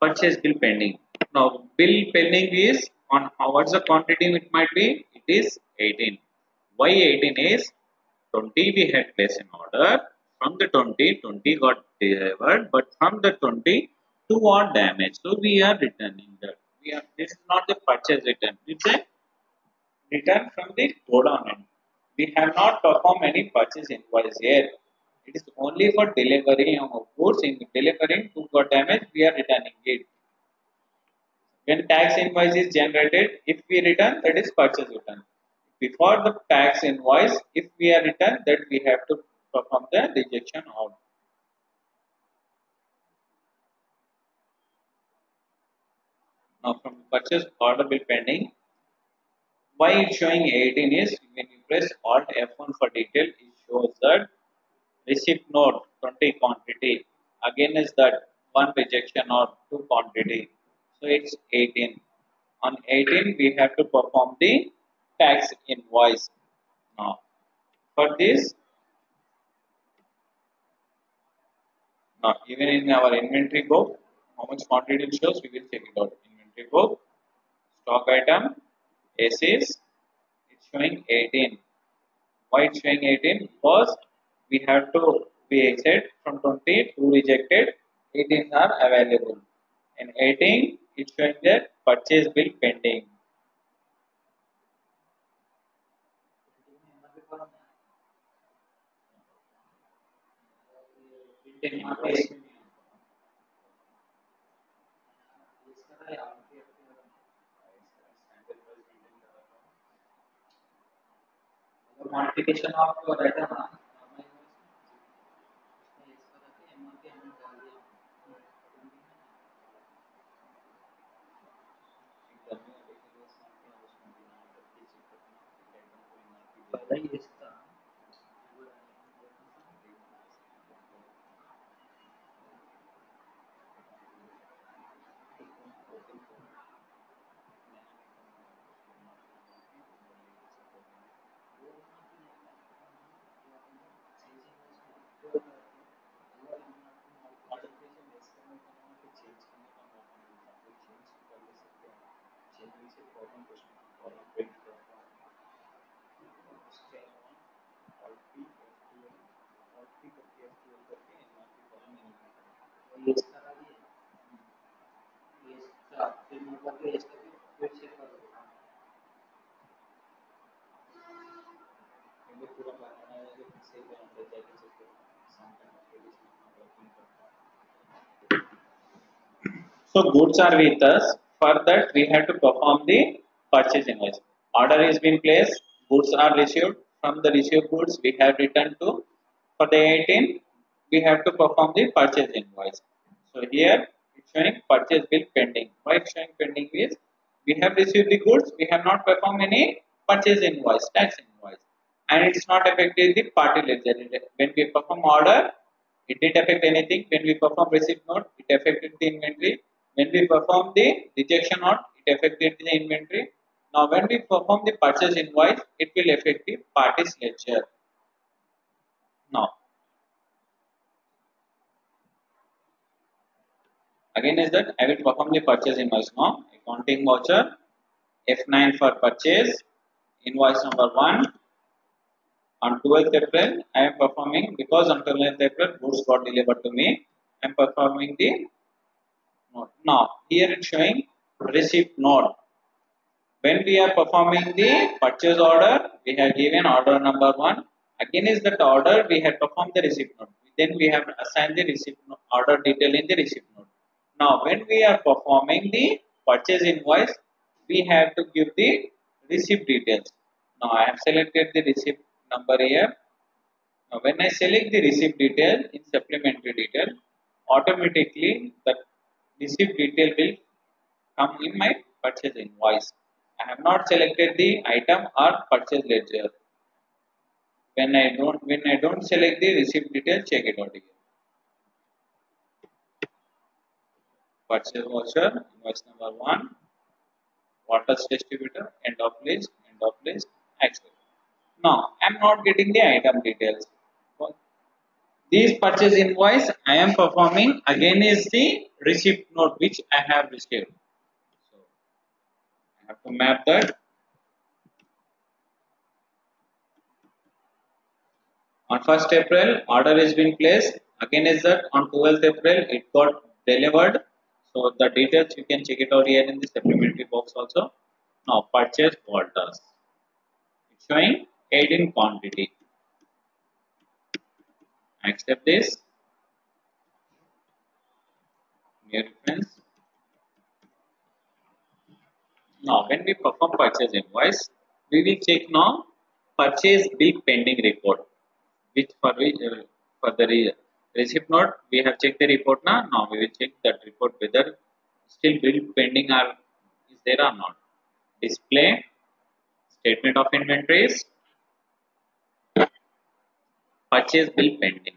purchase bill pending. Now, bill pending is Uh, what's the quantity it might be? It is 18. Why 18 is 20 we had placed an order. From the 20, 20 got delivered, but from the 20, 2 are damaged. So we are returning that. We are this is not the purchase return. It's a return from the godown. We have not performed any purchase invoice here. It is only for delivery of goods. In delivering goods got damaged, we are returning it. When tax invoice is generated, if we return, that is purchase return. Before the tax invoice, if we are returned, that we have to perform the rejection out. Now from purchase order bill pending, why it's showing 18 is when you press Alt F1 for detail, it shows that receipt note 20 quantity again is that one rejection or two quantity. So it's 18. On 18 we have to perform the tax invoice. Now for this now even in our inventory book how much quantity it shows we will check it out. Inventory book stock item ACs it's showing 18 why it's showing 18 because we have to be said from 20 2 rejected 18 are available and 18 effect the purchase bill pending. Modification of item batalla So goods are with us. For that, we have to perform the purchase invoice. Order is been placed. Goods are received. From the received goods, we have returned to. For the 18, we have to perform the purchase invoice. So here it's showing purchase bill pending. Why it's showing pending is we have received the goods. We have not performed any purchase invoice, tax invoice, and it's not affected the party ledger. When we perform order, it didn't affect anything. When we perform receipt note, it affected the inventory. When we perform the rejection note, it affected the inventory. Now, when we perform the purchase invoice, it will affect the party's ledger. Now, again is that I will perform the purchase invoice now. Accounting voucher, F9 for purchase, invoice number 1, on 12th April, I am performing because on 12th April goods got delivered to me. I am performing the note. Now here it's showing receipt note. When we are performing the purchase order, we have given order number one. Again is that order we have performed the receipt note. Then we have assigned the receipt note, order detail in the receipt note. Now when we are performing the purchase invoice, we have to give the receipt details. Now I have selected the receipt number here. Now when I select the receipt detail in supplementary detail, automatically the receipt detail will come in my purchase invoice. I have not selected the item or purchase ledger. When I don't when I don't select the receipt detail, check it out here. Purchase voucher, invoice number one, Voltas distributor, end of list, end of list, accept. Now, I am not getting the item details. These purchase invoice I am performing again is the receipt note which I have received. So, I have to map that. On 1st April, order has been placed. Again is that on 12th April, it got delivered. So, the details you can check it out here in the supplementary box also. Now, purchase Voltas. It's showing 18 quantity. Accept this. New reference. Now, when we perform purchase invoice, we will check now purchase bill pending report. Which for uh, for the re receipt note we have checked the report now. Now we will check that report whether still bill pending or is there or not. Display statement of inventories purchase bill pending.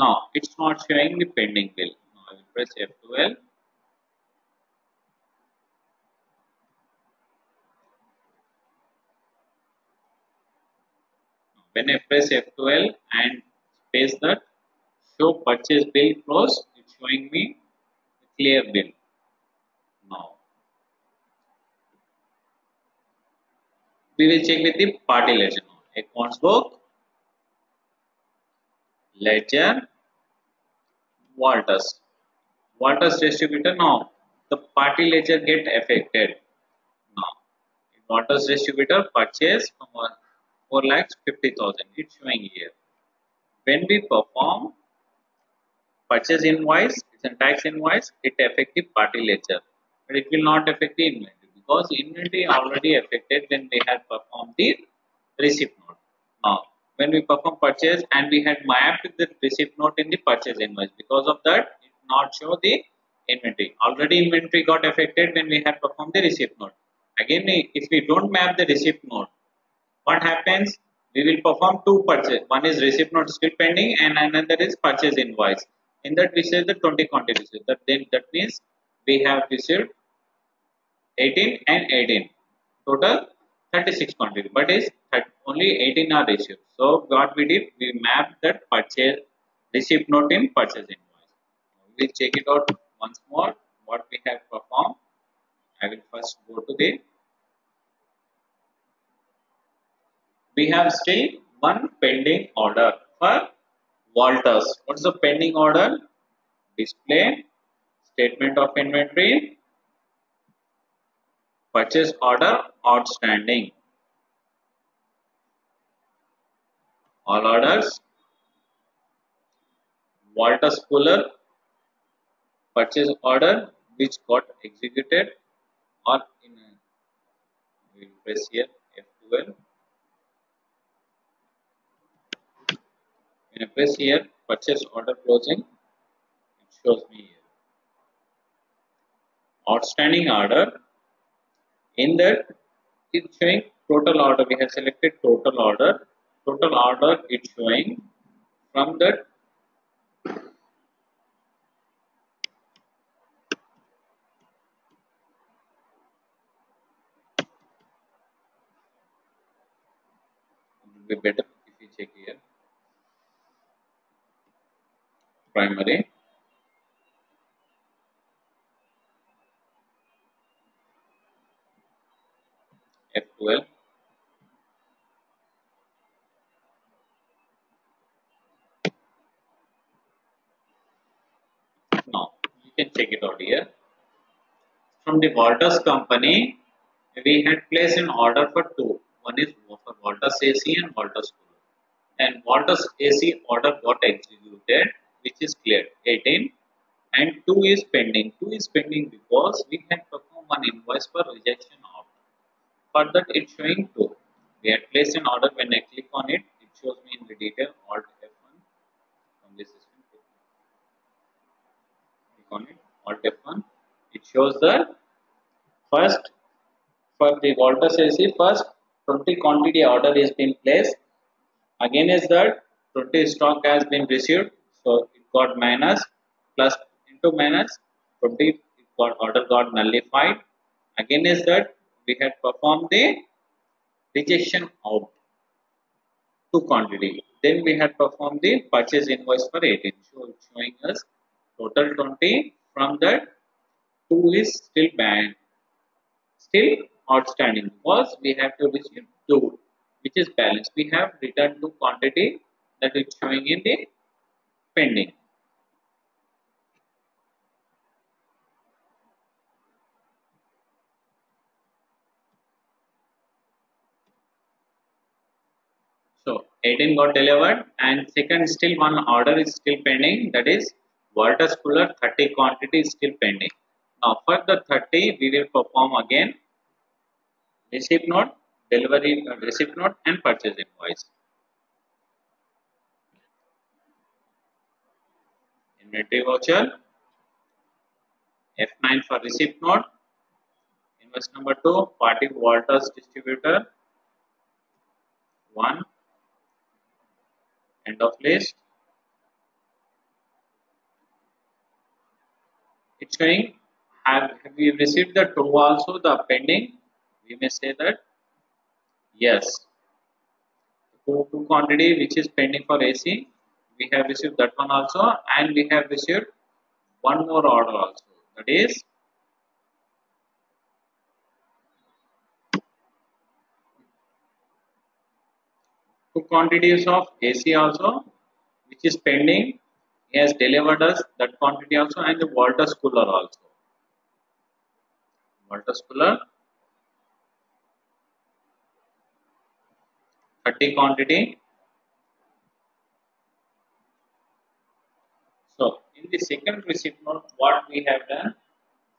Now it's not showing the pending bill. Now I will press F12. When I press F12 and space that show purchase bill close, it's showing me clear bill. Now we will check with the party ledger. Accounts book ledger Voltas. Voltas distributor now the party ledger get affected now. Voltas distributor purchase from 4 lakhs 50,000 it's showing here. When we perform purchase invoice it's a tax invoice it affect the party ledger but it will not affect the inventory because inventory already affected when we have performed the receipt note. Now when we perform purchase and we had mapped the receipt note in the purchase invoice. Because of that, it not show the inventory. Already inventory got affected when we had performed the receipt note. Again, if we don't map the receipt note, what happens? We will perform two purchase. One is receipt note still pending and another is purchase invoice. In that we say the 20 quantity. That then that means we have received 18 and 18. Total 36 quantity, but is only 18 are received. So what we did, we mapped that purchase receipt note in purchase invoice. We will check it out once more. What we have performed. I will first go to the. We have still one pending order for Voltas. What's the pending order? Display statement of inventory purchase order outstanding all orders. Walter Fuller purchase order which got executed or in we will press here F12 when I press here purchase order closing it shows me here. Outstanding order in that it's showing total order. We have selected total order. Total order it's showing from that. Be better if you check here. Primary F12 now you can check it out here. From the Voltas company we had placed an order for two. One is for Voltas AC and Voltas Cooler and Voltas AC order got executed which is cleared 18 and 2 is pending. 2 is pending because we had performed one invoice for rejection of for that it's showing 2 we had placed an order. When I click on it it shows me in the detail alt F1 from system. Click on it alt F1 it shows that first for the Voltas AC first 20 quantity order is being placed. Again is that 20 stock has been received so it got minus plus into minus 20 it got order got nullified. Again is that we had performed the rejection out to quantity. Then we had performed the purchase invoice for 18 so it's showing us total 20 from that 2 is still banned still outstanding because we have to receive 2 which is balance. We have returned to quantity that is showing in the pending so 18 got delivered and second still one order is still pending. That is water cooler 30 quantity is still pending. Now for the 30 we will perform again receipt note delivery uh, receipt note and purchase invoice. Inventory voucher. F9 for receipt note. Invoice number 2 party Voltas distributor. 1 end of list it's showing have, have you received the two also the pending? We may say that yes. Two, two quantity which is pending for AC we have received that one also and we have received one more order also. That is two quantities of AC also which is pending. He has delivered us that quantity also and the Voltas cooler also. Voltas cooler 30 quantity. So in the second receipt note what we have done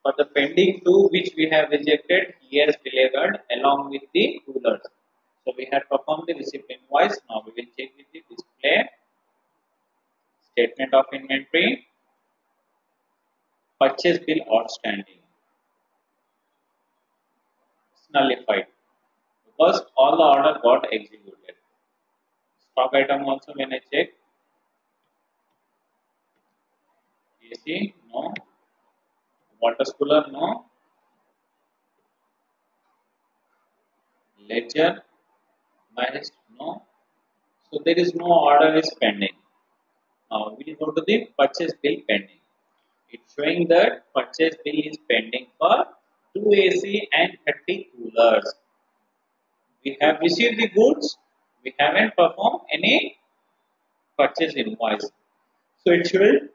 for the pending two which we have rejected he has delivered along with the coolers so we have performed the receipt invoice now we will check with the display. Statement of inventory. Purchase bill outstanding. It's nullified. Because all the order got executed. Stock item also when I check. AC no. Water cooler no. Ledger minus no so there is no order is pending now we go to the purchase bill pending. It's showing that purchase bill is pending for 2 AC and 30 coolers. We have received the goods, we haven't performed any purchase invoice. So it should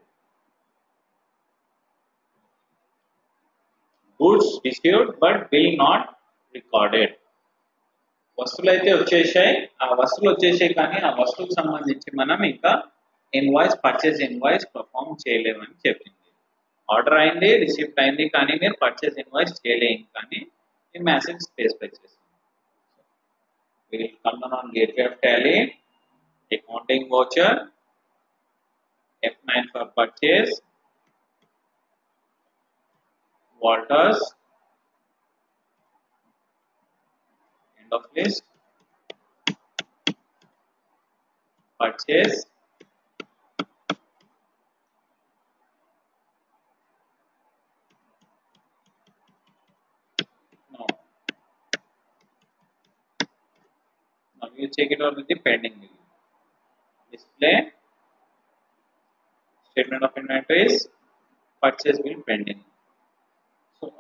goods received but bill not recorded వస్తువులు అయితే వచ్చేసాయి. ఆ వస్తువులు వచ్చేసాయి కానీ ఆ వస్తువుకు సంబంధించి మనం ఇంకా ఇన్వాయిస్ పర్చేస్ ఇన్వాయిస్ పర్ఫామ్ చేయలేమని చెప్పింది. ఆర్డర్ అయింది రిసిప్ట్ అయింది కానీ మీరు పర్చేస్ ఇన్వాయిస్ చేయలేము కానీ ఈ మెసేజ్ స్పేస్ చేస్తాం we will come down on gateway of tally accounting voucher f9 for purchase Walters of list purchase no. Now you check it out with the pending display. Statement of inventories. Purchase bill pending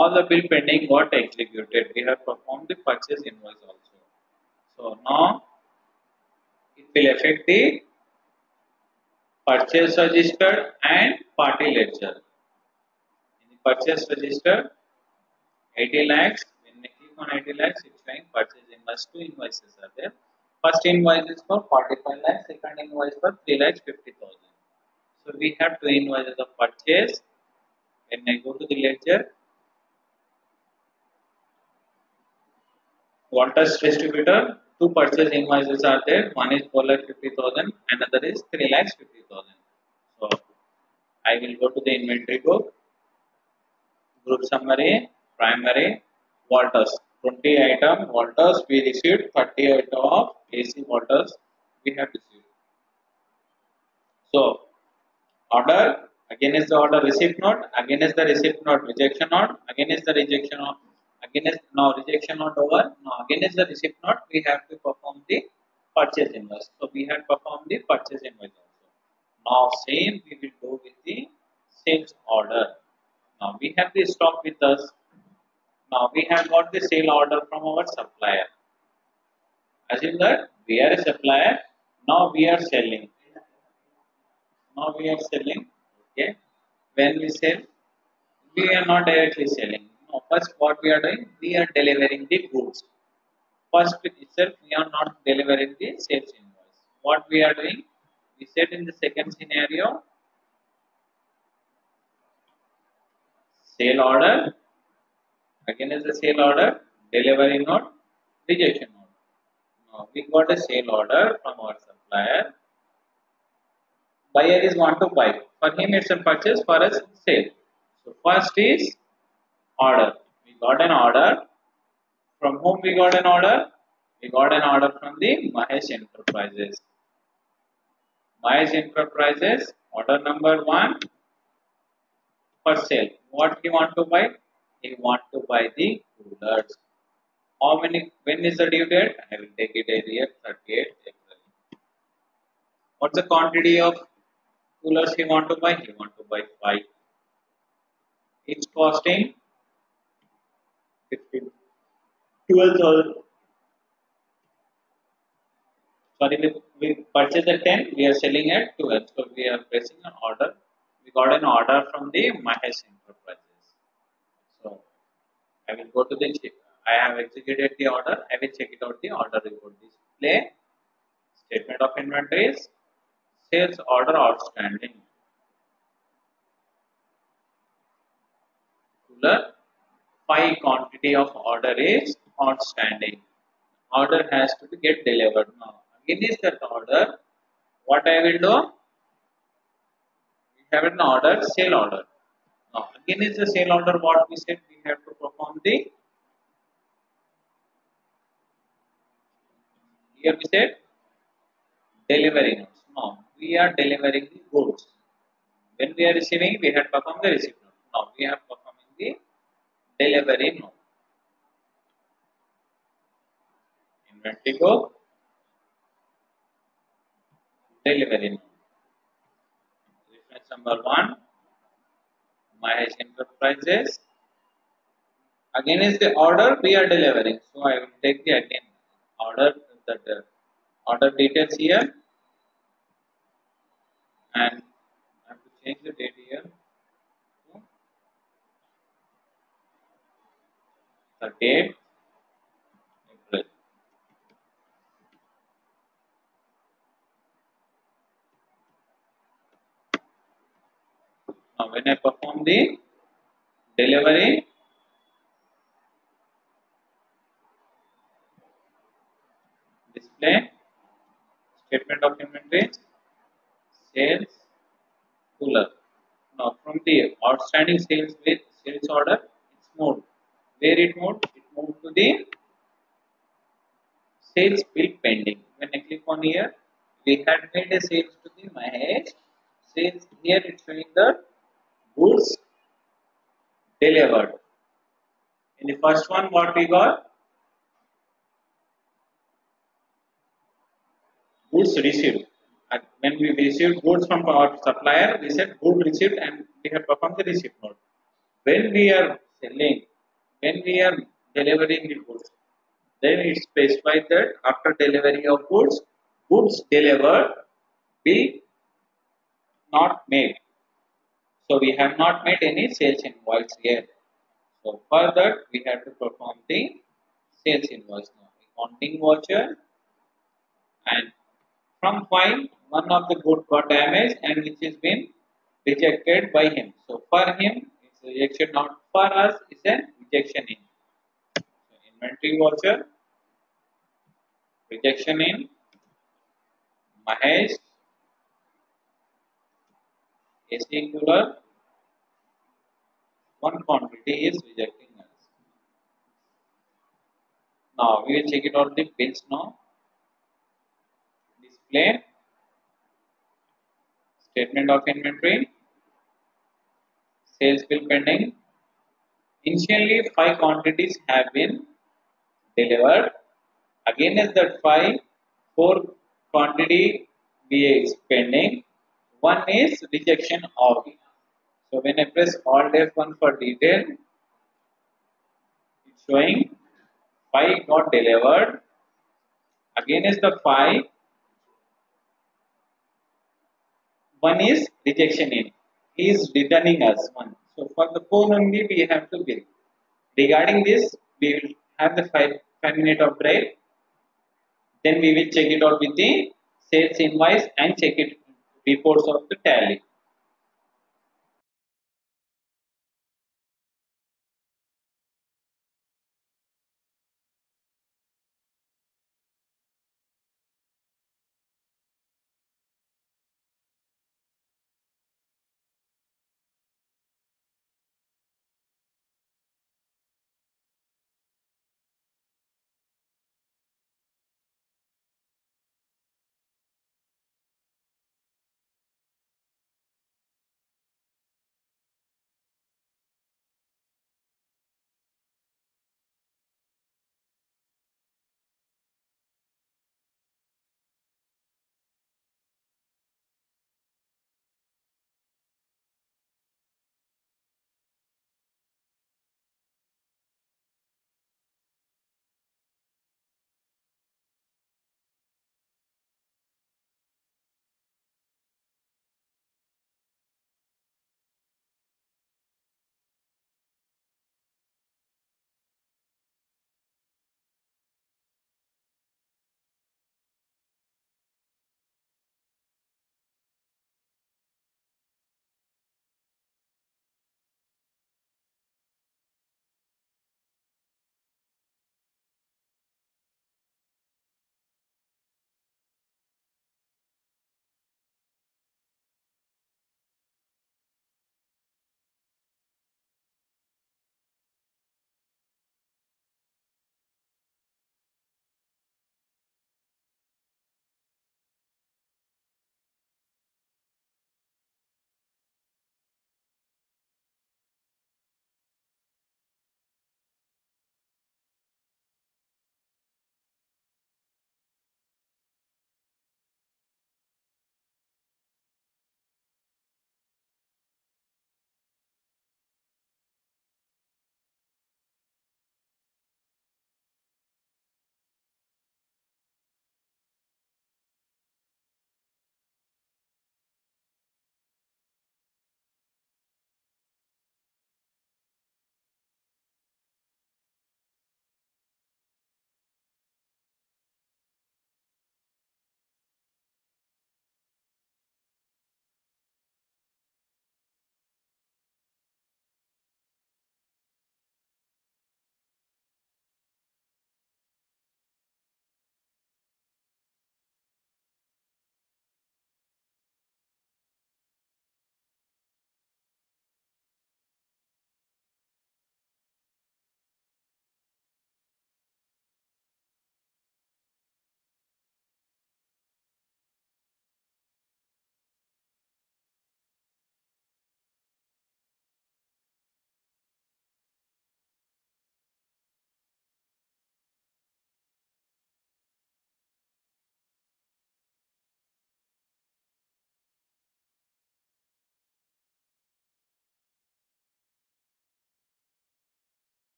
all the bill pending got executed. We have performed the purchase invoice also. So now it will affect the purchase register and party ledger. In the purchase register, 80 lakhs. When we click on 80 lakhs, it's showing purchase invoice. Two invoices are there. First invoice is for 45 lakhs. Second invoice for 3 lakhs 50,000. So we have two invoices of purchase. When I go to the ledger, Voltas distributor, two purchase invoices are there. One is 4 lakh 50,000, another is 3 lakhs 50,000. So I will go to the inventory book, group summary, primary, Voltas. 20 item Voltas we received, 30 item of AC Voltas we have received. So order again is the order receipt note, again is the receipt note rejection note, again is the rejection note again is now rejection not over. Now again is the receipt not. We have to perform the purchase invoice. So we have performed the purchase invoice also. Now same we will do with the sales order. Now we have the stock with us. Now we have got the sale order from our supplier. Assume that we are a supplier. Now we are selling. Now we are selling. Okay. When we sell we are not directly selling first what we are doing, we are delivering the goods. First itself, we are not delivering the sales invoice. What we are doing, we said in the second scenario, sale order, again is the sale order, delivery note, rejection note. Now we got a sale order from our supplier. Buyer is want to buy. For him it's a purchase, for us sale. So first is order. We got an order. From whom we got an order? We got an order from the Mahesh Enterprises. Mahesh Enterprises, order number one for sale. What he want to buy? He want to buy the coolers. How many? When is the due date? I will take it here 38 April. What's the quantity of coolers he want to buy? He want to buy five. It's costing 15, 12,000. Sorry, we, purchased at 10, we are selling at 12. So we are placing an order. We got an order from the Mahesh Enterprises. So I will go to the. I have executed the order. I will check it out the order report. Display, statement of inventories, sales order outstanding. Cooler five quantity of order is outstanding. Order has to get delivered now. Again is that order. What I will do? We have an order, sale order. Now again is the sale order. What we said we have to perform the. Here we said delivering. Now we are delivering the goods. When we are receiving, we had performed the receipt. Now we are performing the Inventory go delivery note. Reference number one, Mahesh Enterprises. Again is the order we are delivering. So I will take the again order that order details here and I have to change the date here. 30th April. Now when I perform the delivery, display, statement of inventory, sales, cooler. Now from the outstanding sales with sales order, it's moved. Where it moved? It moved to the sales bill pending. When I click on here, we had made a sales to the Mahesh. Sales here it's showing the goods delivered. In the first one, what we got? Goods received. When we received goods from our supplier, we said good received and we have performed the receipt note. When we are selling, when we are delivering the goods, then it specifies that after delivery of goods, goods delivered will not made. So we have not made any sales invoice here. So for that we have to perform the sales invoice now. Accounting voucher and from file one of the goods got damaged and which has been rejected by him. So for him it's rejection not for us it's a rejection in. So inventory voucher rejection in Mahesh cooler one quantity is rejecting us. Now we will check it out the bills now. Display statement of inventory sales bill pending. Initially five quantities have been delivered. Again, Against that five, four quantity B is pending. One is rejection of so when I press Alt F1 for detail, it's showing 5 got delivered. Again is the 5. One is rejection in. He is returning us one. So for the phone only we have to bill. Regarding this, we will have the 5, five minute of break. Then we will check it out with the sales invoice and check it reports of the tally.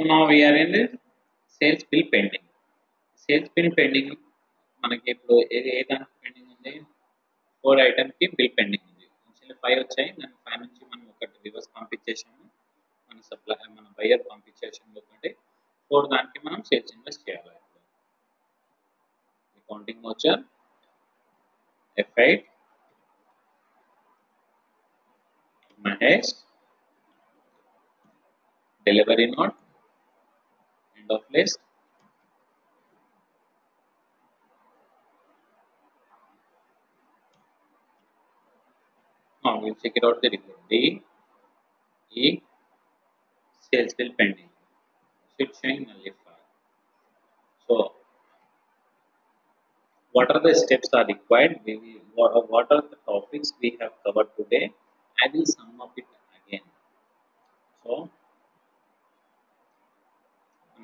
So నా we are in sales bill pending sales bill pending మనకి ఇప్పుడు ఏ ఏ దానికి pending ఉంది? Four ఐటమ్కి bill pending ఉంది. Actually five వచ్చాయి. దాని ఫైవ్ నుంచి మనం ఒకటి రివర్స్ పంపించేసాము. మన సప్లై మన బయర్ పంపించేసాము ఒకటి ఫోర్ దానికి మనం సేల్స్ ఇన్వెస్ట్ చేయాలి. Accounting voucher ఎఫ్8 Mahesh delivery note list now we'll check it out the report d e sales bill pending. Should showing nullified so what are the steps are required? We will, what, what are the topics we have covered today? I will sum up it again. So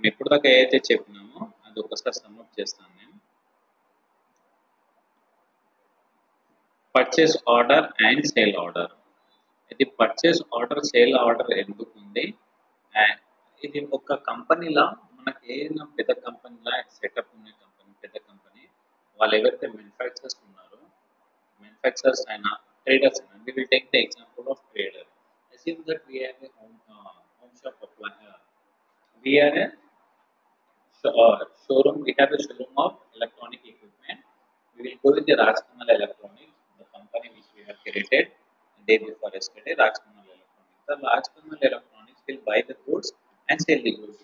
మనం ఎప్పుడు దాకా ఏదైతే చెప్పినామో అది ఒకసారి sum up చేస్తాను నేను. Purchase order and sale order ఇది purchase order sale order ఎందుకు ఉంది? ఇది ఒక కంపెనీలో మనకి ఏదైనా పెద్ద కంపెనీలా సెటప్ ఉన్న కంపెనీ పెద్ద కంపెనీ వాళ్ళు ఎవరైతే మ్యానుఫ్యాక్చర్స్ ఉన్నారో మ్యానుఫ్యాక్చర్స్ అయినా ట్రేడర్స్ అయినా we will take the example of trader. Assume that we have a home uh, home shop uh, we are a uh, showroom, we have a showroom of electronic equipment. We will go with the Rajkamal Electronics, the company which we have created the day before yesterday, Rajkamal Electronics. The Rajkamal Electronics will buy the goods and sell the goods,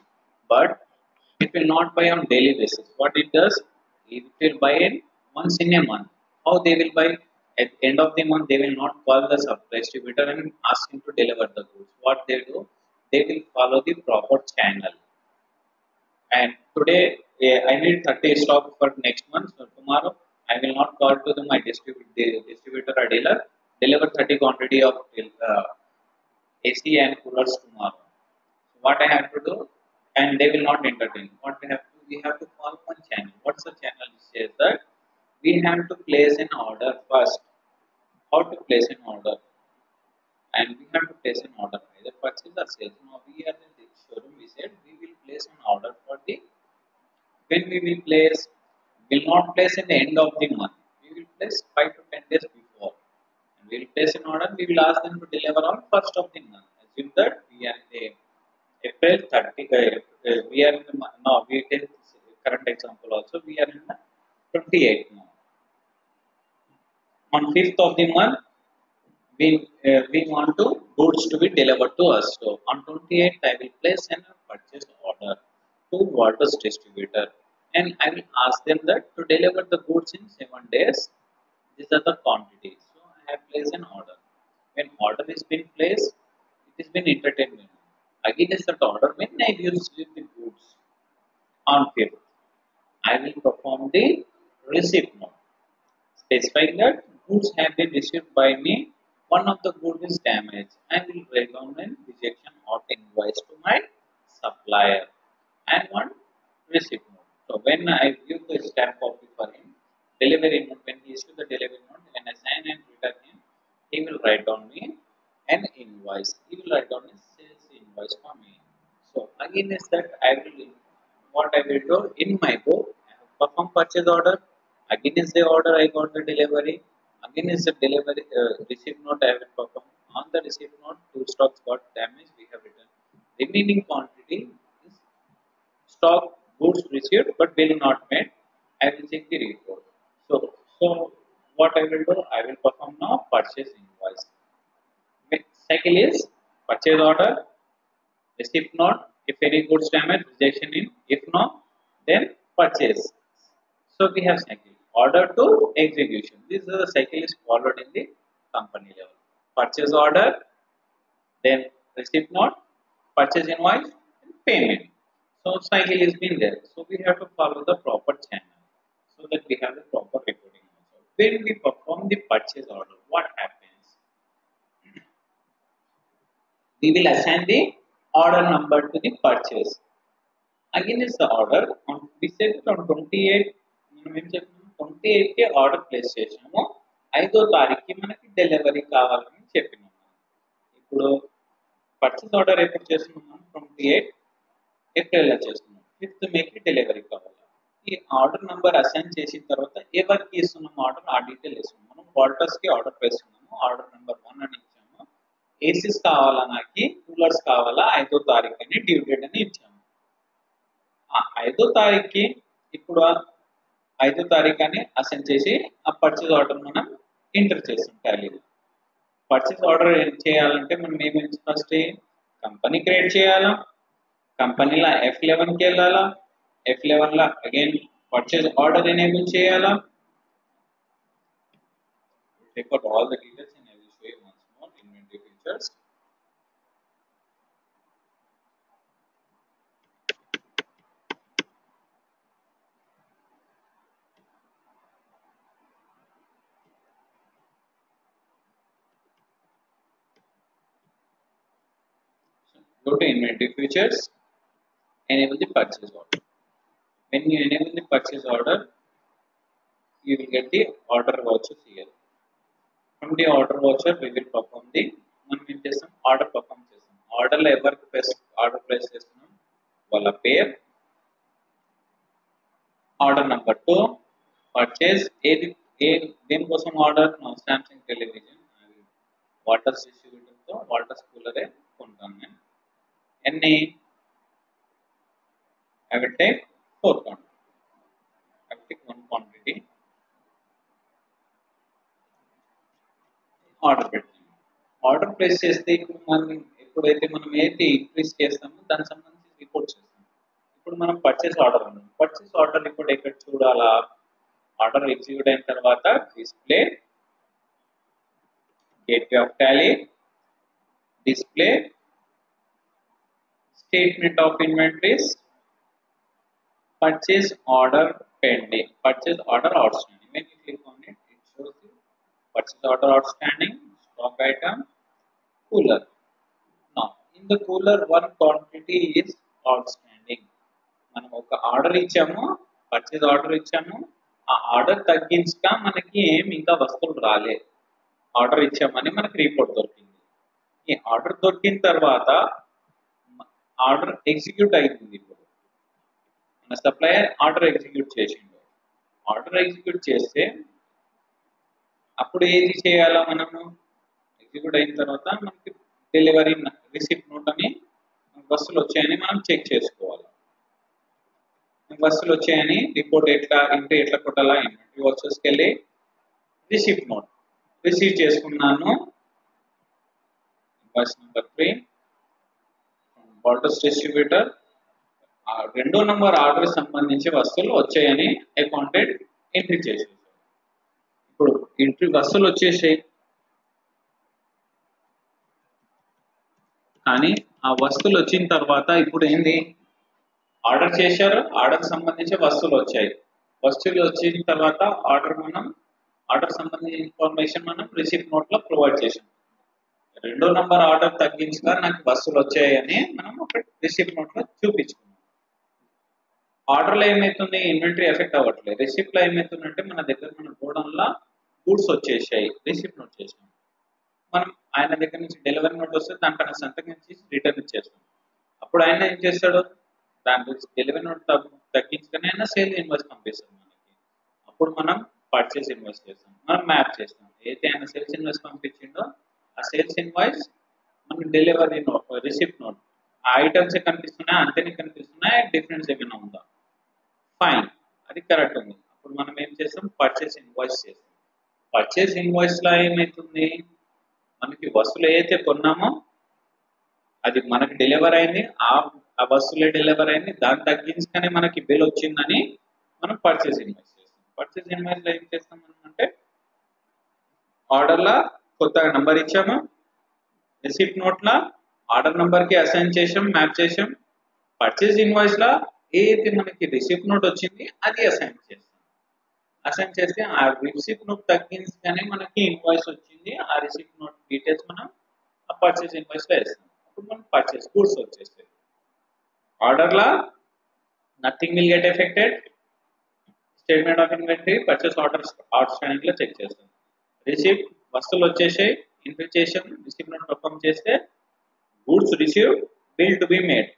but it will not buy on daily basis. What it does, it will buy in once in a month. How they will buy? At the end of the month, they will not call the sub distributor and ask him to deliver the goods. What they do, they will follow the proper channel and today eh, I need 30 stock for next month. So tomorrow I will not call to the, my distrib- the distributor or dealer, deliver 30 quantity of uh, AC and coolers tomorrow. So what I have to do, and they will not entertain. What we have to, we have to call one channel. What's the channel? Says that we have to place an order first. How to place an order? And we have to place an order either purchase or sales. Now we are in the showroom. We said place an order for the when we will place will not place in the end of the month. We will place 5 to 10 days before. And we will place an order we will ask them to deliver on first of the month. Assume that we are in the april 30 uh, uh, we are in the now we take current example also we are in the 28th now on 5th of the month we uh, we want to goods to be delivered to us. So on 28th, I will place an purchase order to Voltas distributor, and I will ask them that to deliver the goods in seven days. These are the quantities. So I have placed an order. When order is been placed, it has been entertainment. Again, is that order when I use the goods on 5th. I will perform the receipt note specifying that goods have been received by me one of the goods is damaged, I will write down an rejection or invoice to my supplier and one receipt note. So when I give the stamp copy for him, delivery note, when he issue the delivery note, when I sign and return him, he will write down me an invoice. He will write down a sales invoice for me. So again is that I will what I will do in my book, performed purchase order. Again is the order I got the delivery. Again is the delivery uh, receipt note I will perform. On the receipt note, two stocks got damaged. We have written remaining quantity is stock goods received but bill not made. I will check the report. So so what I will do, I will perform now purchase invoice. Cycle is purchase order, receipt note. If any goods damage, rejection in. If not, then purchase. So we have cycle order to execution. This is the cycle is followed in the company level. Purchase order, then receipt note, purchase invoice, and payment. So cycle is been there. So we have to follow the proper channel so that we have the proper reporting. Also. When we perform the purchase order, what happens? We will assign the order number to the purchase. Again is the order. On, we said it on 28 మనం ఏం చెప్పినాము twenty ఎయిట్కి order place చేసినాము ఐదో తారీఖుకి మనకి delivery కావాలని చెప్పినాము ఇప్పుడు పర్చేస్ ఆర్డర్ ఎప్పుడు చేసుకున్నాం ట్వంటీ ఎయిట్ ఏప్రిల్లో చేస్తున్నాం. ఫిఫ్త్ మేకి డెలివరీ కావాలి. ఈ ఆర్డర్ నెంబర్ అసైన్ చేసిన తర్వాత ఎవరికి ఇస్తున్నాం ఆర్డర్ ఆ డీటెయిల్ ఇస్తున్నాం. మనం వాల్టర్స్కి ఆర్డర్ వేస్తున్నాము. ఆర్డర్ నెంబర్ వన్ అని ఇచ్చాము. ఏసీస్ కావాలా నాకు? కూలర్స్ కావాలా? ఐదో తారీఖు అని డ్యూ డేట్ అని ఇచ్చాము. ఆ ఐదో తారీఖుకి ఇప్పుడు ఐదో తారీఖు అని అసైన్ చేసి ఆ పర్చేజ్ ఆర్డర్ మనం ఎంటర్ చేస్తాం టాలీలో పర్చేస్ ఆర్డర్ ఏం చేయాలంటే మనం ఏమేమి ఫస్ట్ కంపెనీ క్రియేట్ చేయాలా? కంపెనీలో ఎఫ్ లెవెన్కి వెళ్ళాలా? ఎఫ్ లెవెన్లో అగైన్ పర్చేస్ ఆర్డర్ ఎనేబుల్ చేయాలా? Take out all the and I will show you once more inventory features. Go to inventory features, enable the purchase order. When you enable the purchase order, you will get the order vouchers here. From the order voucher, we will perform the మనం ఏం చేస్తాం order perform చేస్తాం ఆర్డర్లో ఎవరికి place order place చేస్తున్నాం వాళ్ళ పేరు order number two purchase ఏది ఏ దేనికోసం ఆర్డర్ నా సామ్సంగ్ టెలివిజన్ వాటర్స్ డిస్ట్రిబ్యూటర్తో వాటర్స్ కూలరే కొంటాను నేను ఎన్ని? I will take four quantity. I will take quantity. Order పెట్టాము ఆర్డర్ ప్లేస్ చేస్తే ఇప్పుడు మనం ఎప్పుడైతే మనం ఏది ఇంక్రీస్ చేస్తామో దానికి సంబంధించి రిపోర్ట్ చేస్తాం. ఇప్పుడు మనం పర్చేస్ ఆర్డర్ ఉన్నాం. పర్చేస్ ఆర్డర్ ఇప్పుడు ఎక్కడ చూడాలా? ఆర్డర్ ఎగ్జిక్యూట్ అయిన తర్వాత display gateway of Tally display statement of inventories purchase order pending purchase order outstanding when you click on it it shows you purchase order outstanding stock item cooler now in the cooler one quantity is outstanding మనం ఒక order ఇచ్చాము purchase order ఇచ్చాము ఆ order తగ్గించక మనకి ఏం ఇంకా వస్తువులు రాలే ఆర్డర్ ఇచ్చామని మనకి రిపోర్ట్ దొరికింది ఈ ఆర్డర్ దొరికిన తర్వాత ఆర్డర్ ఎగ్జిక్యూట్ అయింది ఇప్పుడు. మన సప్లయర్ ఆర్డర్ ఎగ్జిక్యూట్ చేసిండు. ఆర్డర్ ఎగ్జిక్యూట్ చేస్తే అప్పుడు ఏది చేయాలా మనము ఎగ్జిక్యూట్ అయిన తర్వాత మనకి డెలివరీ రిసిప్ట్ నోట్ అని బస్సులు వచ్చాయని మనం చెక్ చేసుకోవాలి. బస్సులు వచ్చాయని రిపోర్ట్ ఎట్లా ఇంటి ఎట్లా కొట్టాలా ఇన్వెంటరీ వాచెస్కి వెళ్ళి రిసిప్ట్ నోట్. రిసీవ్ చేసుకున్నాను. Bus number three. Waters distributor రెండో నంబర్ ఆర్డర్ సంబంధించి వస్తువులు వచ్చాయని అకౌంటెంట్ ఎంట్రీ చేసేసారు ఇప్పుడు ఎంట్రీ వస్తువులు వచ్చేసాయి. కానీ ఆ వస్తువులు వచ్చిన తర్వాత ఇప్పుడు ఏంది? ఆర్డర్ చేశారు ఆర్డర్ సంబంధించి వస్తువులు వచ్చాయి. వస్తువులు వచ్చిన తర్వాత ఆర్డర్ మనం ఆర్డర్ సంబంధించిన ఇన్ఫర్మేషన్ మనం రిసిప్ట్ నోట్లో ప్రొవైడ్ చేసాం రెండో నంబర్ ఆర్డర్ తగ్గించగా నాకు బస్సులు వచ్చాయని మనం ఒక రిసిప్ట్ నోట్లో చూపించుకున్నాం. ఆర్డర్లో ఏమవుతుంది ఇన్వెంటరీ ఎఫెక్ట్ అవ్వట్లేదు. రిసిప్ట్లో ఏమవుతుందంటే మన దగ్గర మన గోడంలో గూడ్స్ వచ్చేసాయి. రిసిప్ట్ నోట్ చేసాం. మనం ఆయన దగ్గర నుంచి డెలివరీ నోట్ వస్తే దానిపైన సంతకం చేసి రిటర్న్ ఇచ్చేస్తాం. అప్పుడు ఆయన ఏం చేస్తాడు? దాని గురించి డెలివరీ నోట్ తగ్గించుకొని అయినా సేల్ ఇన్వాయిస్ పంపిస్తాం మనకి. అప్పుడు మనం పర్చేస్ ఇన్వాయిస్ చేస్తాం. మనం మ్యాప్ చేస్తాం. ఏదైతే ఆయన సేల్స్ ఇన్వాయిస్ పంపించిండో ఆ సేల్స్ ఇన్వాయిస్ మనకి డెలివరీ నోట్ రిసిప్ట్ నోట్ ఆ ఐటమ్స్ కనిపిస్తున్నాయి? అంతేనే కనిపిస్తున్నాయి? డిఫరెన్స్ ఏమైనా ఉందా? ఫైన్ అది కరెక్ట్ ఉంది. అప్పుడు మనం ఏం చేస్తాం? పర్చేస్ ఇన్వాయిస్ చేస్తాం. పర్చేస్ ఇన్వాయిస్లో ఏమవుతుంది మనకి వస్తువులు ఏదైతే కొన్నామో అది మనకి డెలివర్ అయింది. ఆ ఆ వస్తువులే డెలివర్ అయింది. దాన్ని తగ్గించుకనే మనకి బిల్ వచ్చిందని మనం పర్చేస్ ఇన్వాయిస్ చేస్తాం. పర్చేస్ ఇన్వాయిస్లో ఏం చేస్తాం మనం అంటే ఆర్డర్లో కొత్తగా నంబర్ ఇచ్చాము. రిసిప్ట్ నోట్లా ఆర్డర్ నంబర్కి అసైన్ చేసాం మ్యాప్ చేసాం. పర్చేస్ ఇన్వాయిస్ లా ఏది మనకి రిసిప్ట్ నోట్ వచ్చింది అది అసైన్ చేస్తాం. అసైన్ చేస్తే ఆ రిసిప్ట్ నోట్ తగ్గించగానే మనకి ఇన్వాయిస్ వచ్చింది. ఆ రిసిప్ట్ నోట్ డీటెయిల్స్ మనం ఆ పర్చేస్ ఇన్వాయిస్లో వేస్తాం. అప్పుడు మనం పర్చేస్ గూడ్స్ వచ్చేస్తాయి. ఆర్డర్లా nothing will get effected statement of inventory purchase orders out స్టాండింగ్లో check చేస్తాం. రిసిప్ట్ వస్తువులు వచ్చేసాయి ఎంట్రీ చేసాం పర్ఫామ్ చేస్తే goods receive bill to be made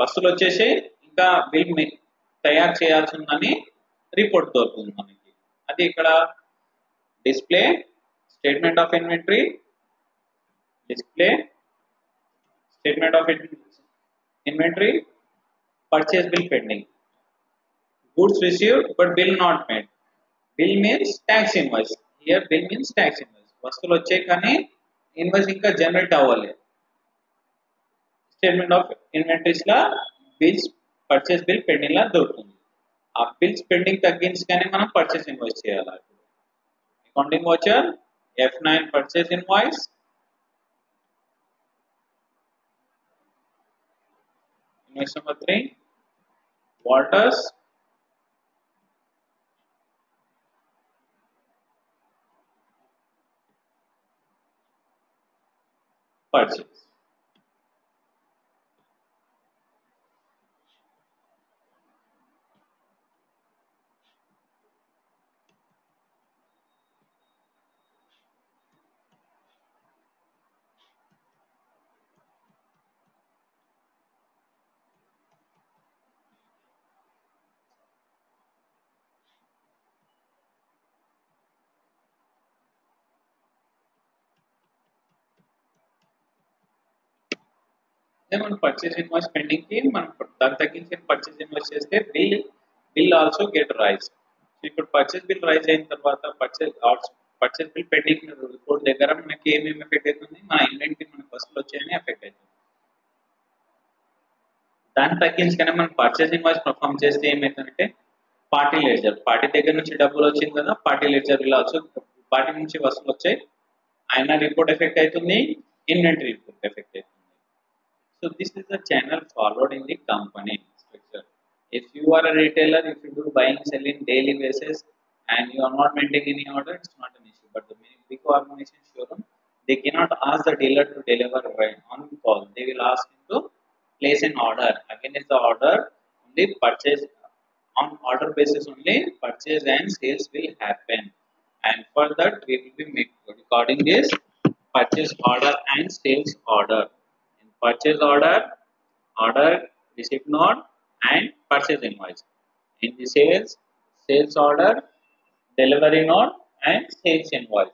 వస్తువులు వచ్చేసి ఇంకా బిల్ తయారు చేయాల్సి ఉందని రిపోర్ట్ దొరుకుతుంది మనకి. అది ఇక్కడ display statement of inventory display statement of inventory purchase bill pending goods received but bill not made. Bill means tax invoice. here bill means tax invoice వస్తువులు వచ్చాయి కానీ ఇన్వాయిస్ ఇంకా జనరేట్ అవ్వాలి statement of inventories law bills purchase bill pending లా దొరుకుతుంది ఆ bills pending తగ్గించగానే మనం purchase invoice చేయాలి accounting voucher F nine purchase invoice invoice number three vouchers purchase. అదే మనం పర్చేస్ ఇన్వాయిస్ పెండింగ్కి మనం దాన్ని తగ్గించి పర్చేస్ ఇన్వాయిస్ చేస్తే bill bill also get raise ఇప్పుడు పర్చేస్ బిల్ రైజ్ అయిన తర్వాత purchase purchase bill pending report దగ్గర మనకి ఏమేమి ఎఫెక్ట్ అవుతుంది? మన ఇన్వెంటరీ మన బస్సులు వచ్చాయని ఎఫెక్ట్ అవుతుంది. దాన్ని తగ్గించుకనే మనం పర్చేస్ ఇన్వాయిస్ పర్ఫామ్ చేస్తే ఏమవుతుందంటే పార్టీ లెడ్జర్ పార్టీ దగ్గర నుంచి డబ్బులు వచ్చింది కదా పార్టీ లెడ్జర్ ఇలా ఆల్సో పార్టీ నుంచి వసూలు వచ్చాయి. ఆయన రిపోర్ట్ ఎఫెక్ట్ అవుతుంది inventory is the channel followed in the company structure. If you are a retailer, if you do buying, selling daily basis, and you are not maintaining any order, it's not an issue. But the big organization showroom, they cannot ask the dealer to deliver right on call. They will ask him to place an order. Again, is the order only purchase on order basis only purchase and sales will happen. And for that, we will be make, recording this purchase order and sales order. In purchase order, receipt and purchase invoice. In the sales, sales order, delivery note, and sales invoice.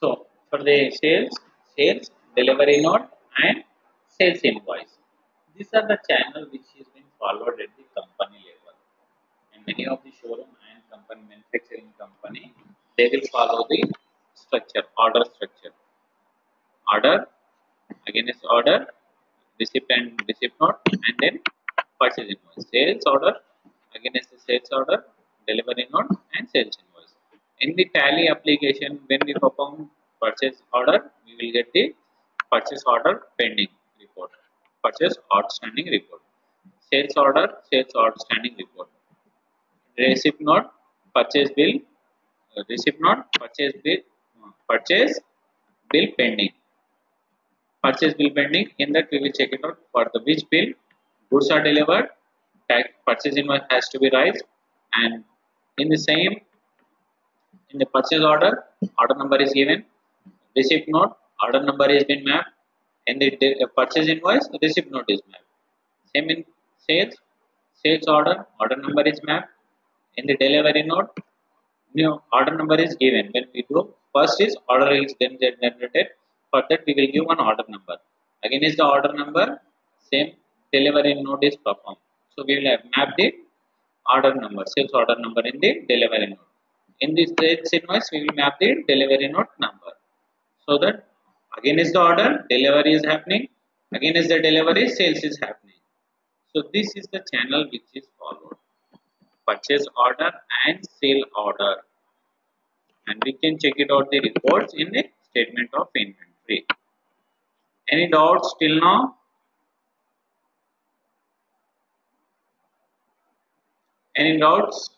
So for the sales, sales, delivery note, and sales invoice. These are the channel which is being followed at the company level. And many of the showroom and company manufacturing company, they will follow the structure, order structure. Order, again is order, receipt and receipt note, and then purchase invoice. Sales order, again is the sales order, delivery note, and sales invoice. In the tally application, when we perform purchase order, we will get the purchase order pending report, purchase outstanding report, sales order, sales outstanding report, receipt note, purchase bill, uh, receipt note, purchase bill, purchase bill pending, purchase bill pending. In that we will check it out for the which bill goods are delivered, tax purchase invoice has to be raised, and in the same in the purchase order, order number is given, receipt note, order number has been mapped, in the uh, purchase invoice, receipt note is mapped. Same in sales, sales order, order number is mapped, in the delivery note, new order number is given when we do first is order is then generated for that we will give one order number again is the order number same delivery note is performed so we will have map the order number sales order number in the delivery note. in this sales invoice we will map the delivery note number so that again is the order delivery is happening. Again is the delivery sales is happening. So this is the channel which is followed. Purchase order and sale order. And we can check it out the reports in the statement of inventory. Any doubts till now? Any doubts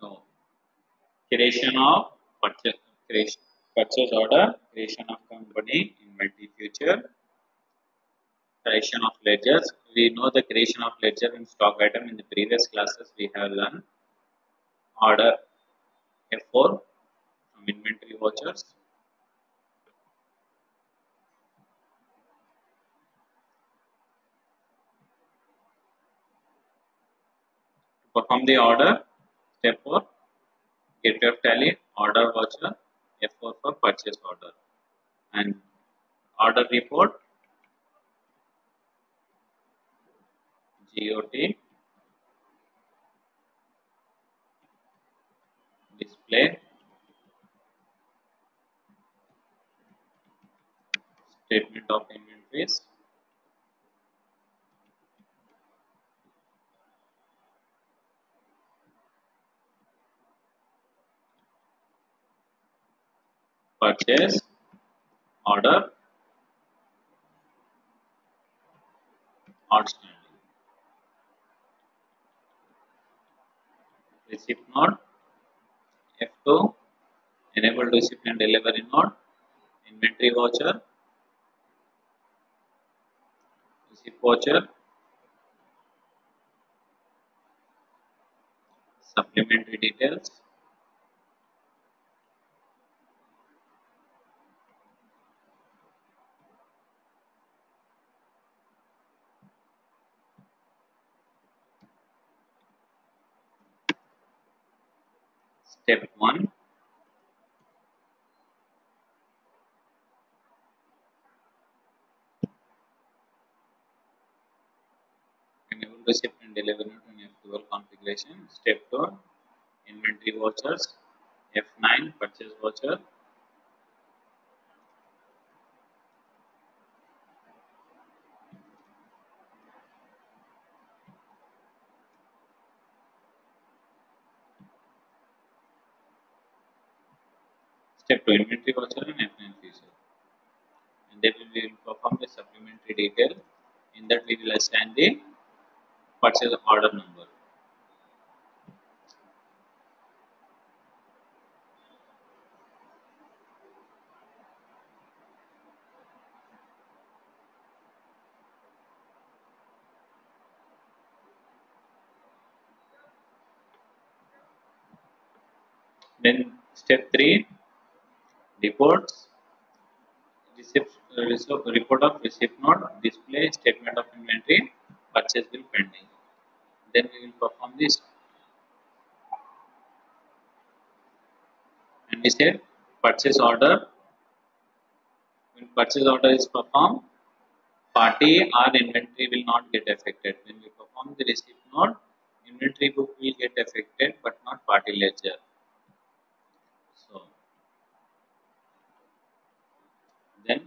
So, creation of purchase, creation, purchase order, creation of company, inventory future, creation of ledgers. We know the creation of ledger and stock item in the previous classes we have learned. Order F4 from inventory vouchers. To perform the order, step 4 of tally order voucher f4 for purchase order. And order report got display statement of inventories purchase order. Outstanding. Receipt note. F2 enable receipt and delivery note. Inventory voucher. Receipt voucher. Supplementary details step 1 enable receipt and delivery in F12 configuration. Step 2 inventory vouchers. F9 purchase voucher Step 2 inventory voucher and F9 feature. And then we will perform the supplementary detail. In that we will assign the purchase order number. Then step 3 reports receipt, uh, report of receipt note display statement of inventory purchase bill pending. Then we will perform this. And we said purchase order. When purchase order is performed party or inventory will not get affected. When we perform the receipt note inventory book will get affected but not party ledger so then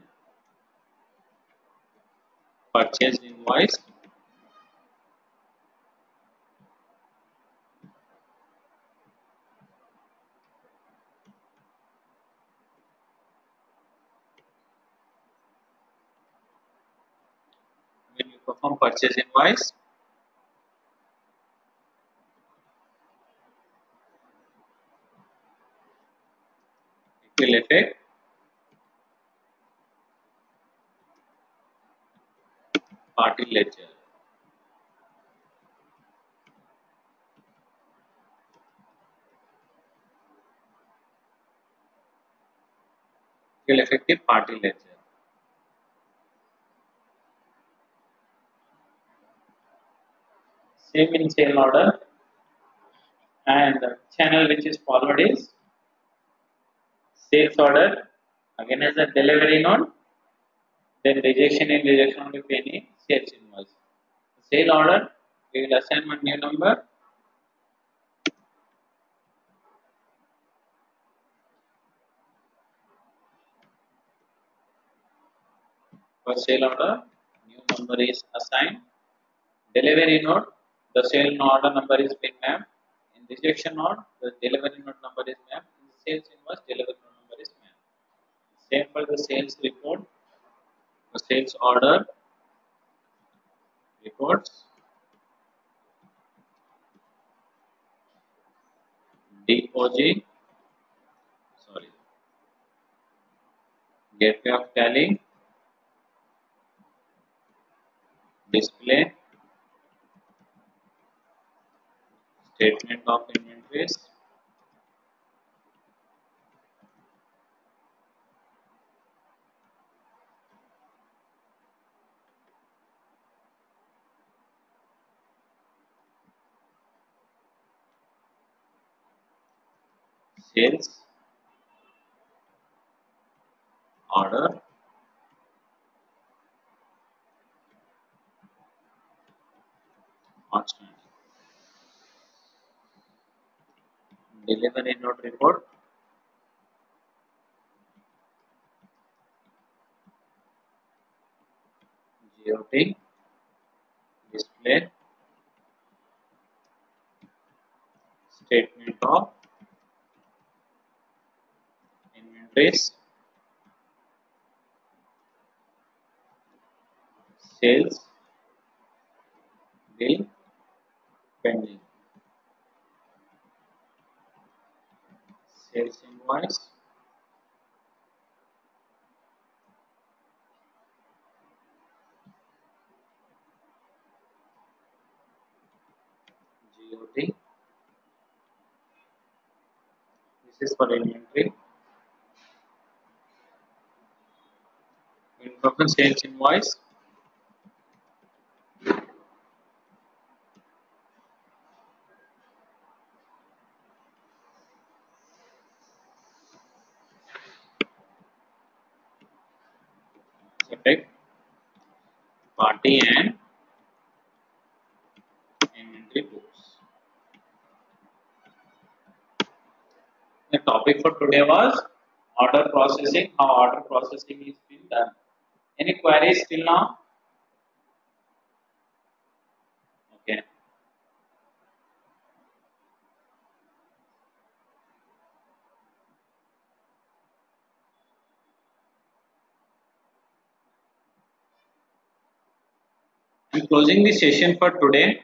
purchase invoice when you perform purchase invoice it will affect party ledger. Effective party ledger. Same in same order. And the channel which is followed is sales order again as a delivery note then rejection in rejection only penny sales invoice sale order we will assign one new number. For sale order new number is assigned. Delivery note the sale order number is being mapped in rejection node the delivery note number is mapped in sales invoice delivery note number is mapped same for the sales report. The sales order reports DOG sorry gateway of tally display statement of inventories sales order outstanding delivery note report GOT display statement of inventories sales bill pending sales invoice GOT this is for inventory total sales invoice effect party and inventory books. The topic for today was order processing, how order processing is being done. Any queries till now? Okay. I'm closing the session for today.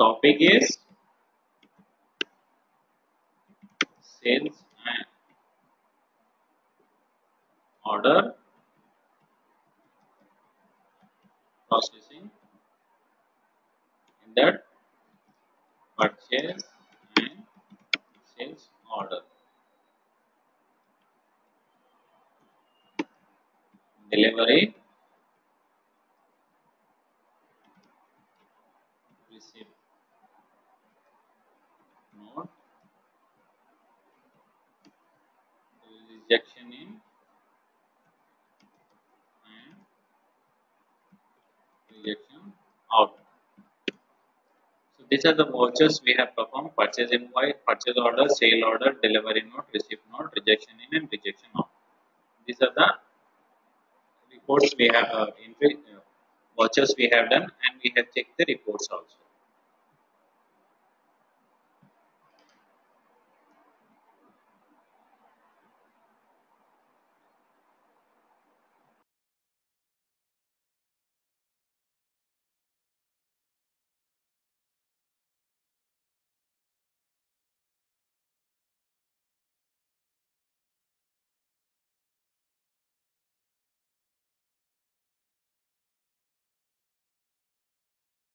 Topic is sales and order processing in that purchase and sales order. Delivery receipt note rejection in. And rejection. Out. So these are the vouchers we have performed. Purchase invoice purchase order sale order delivery note receipt note rejection in and rejection out. These are the reports we have uh, uh, vouchers we have done and we have checked the reports also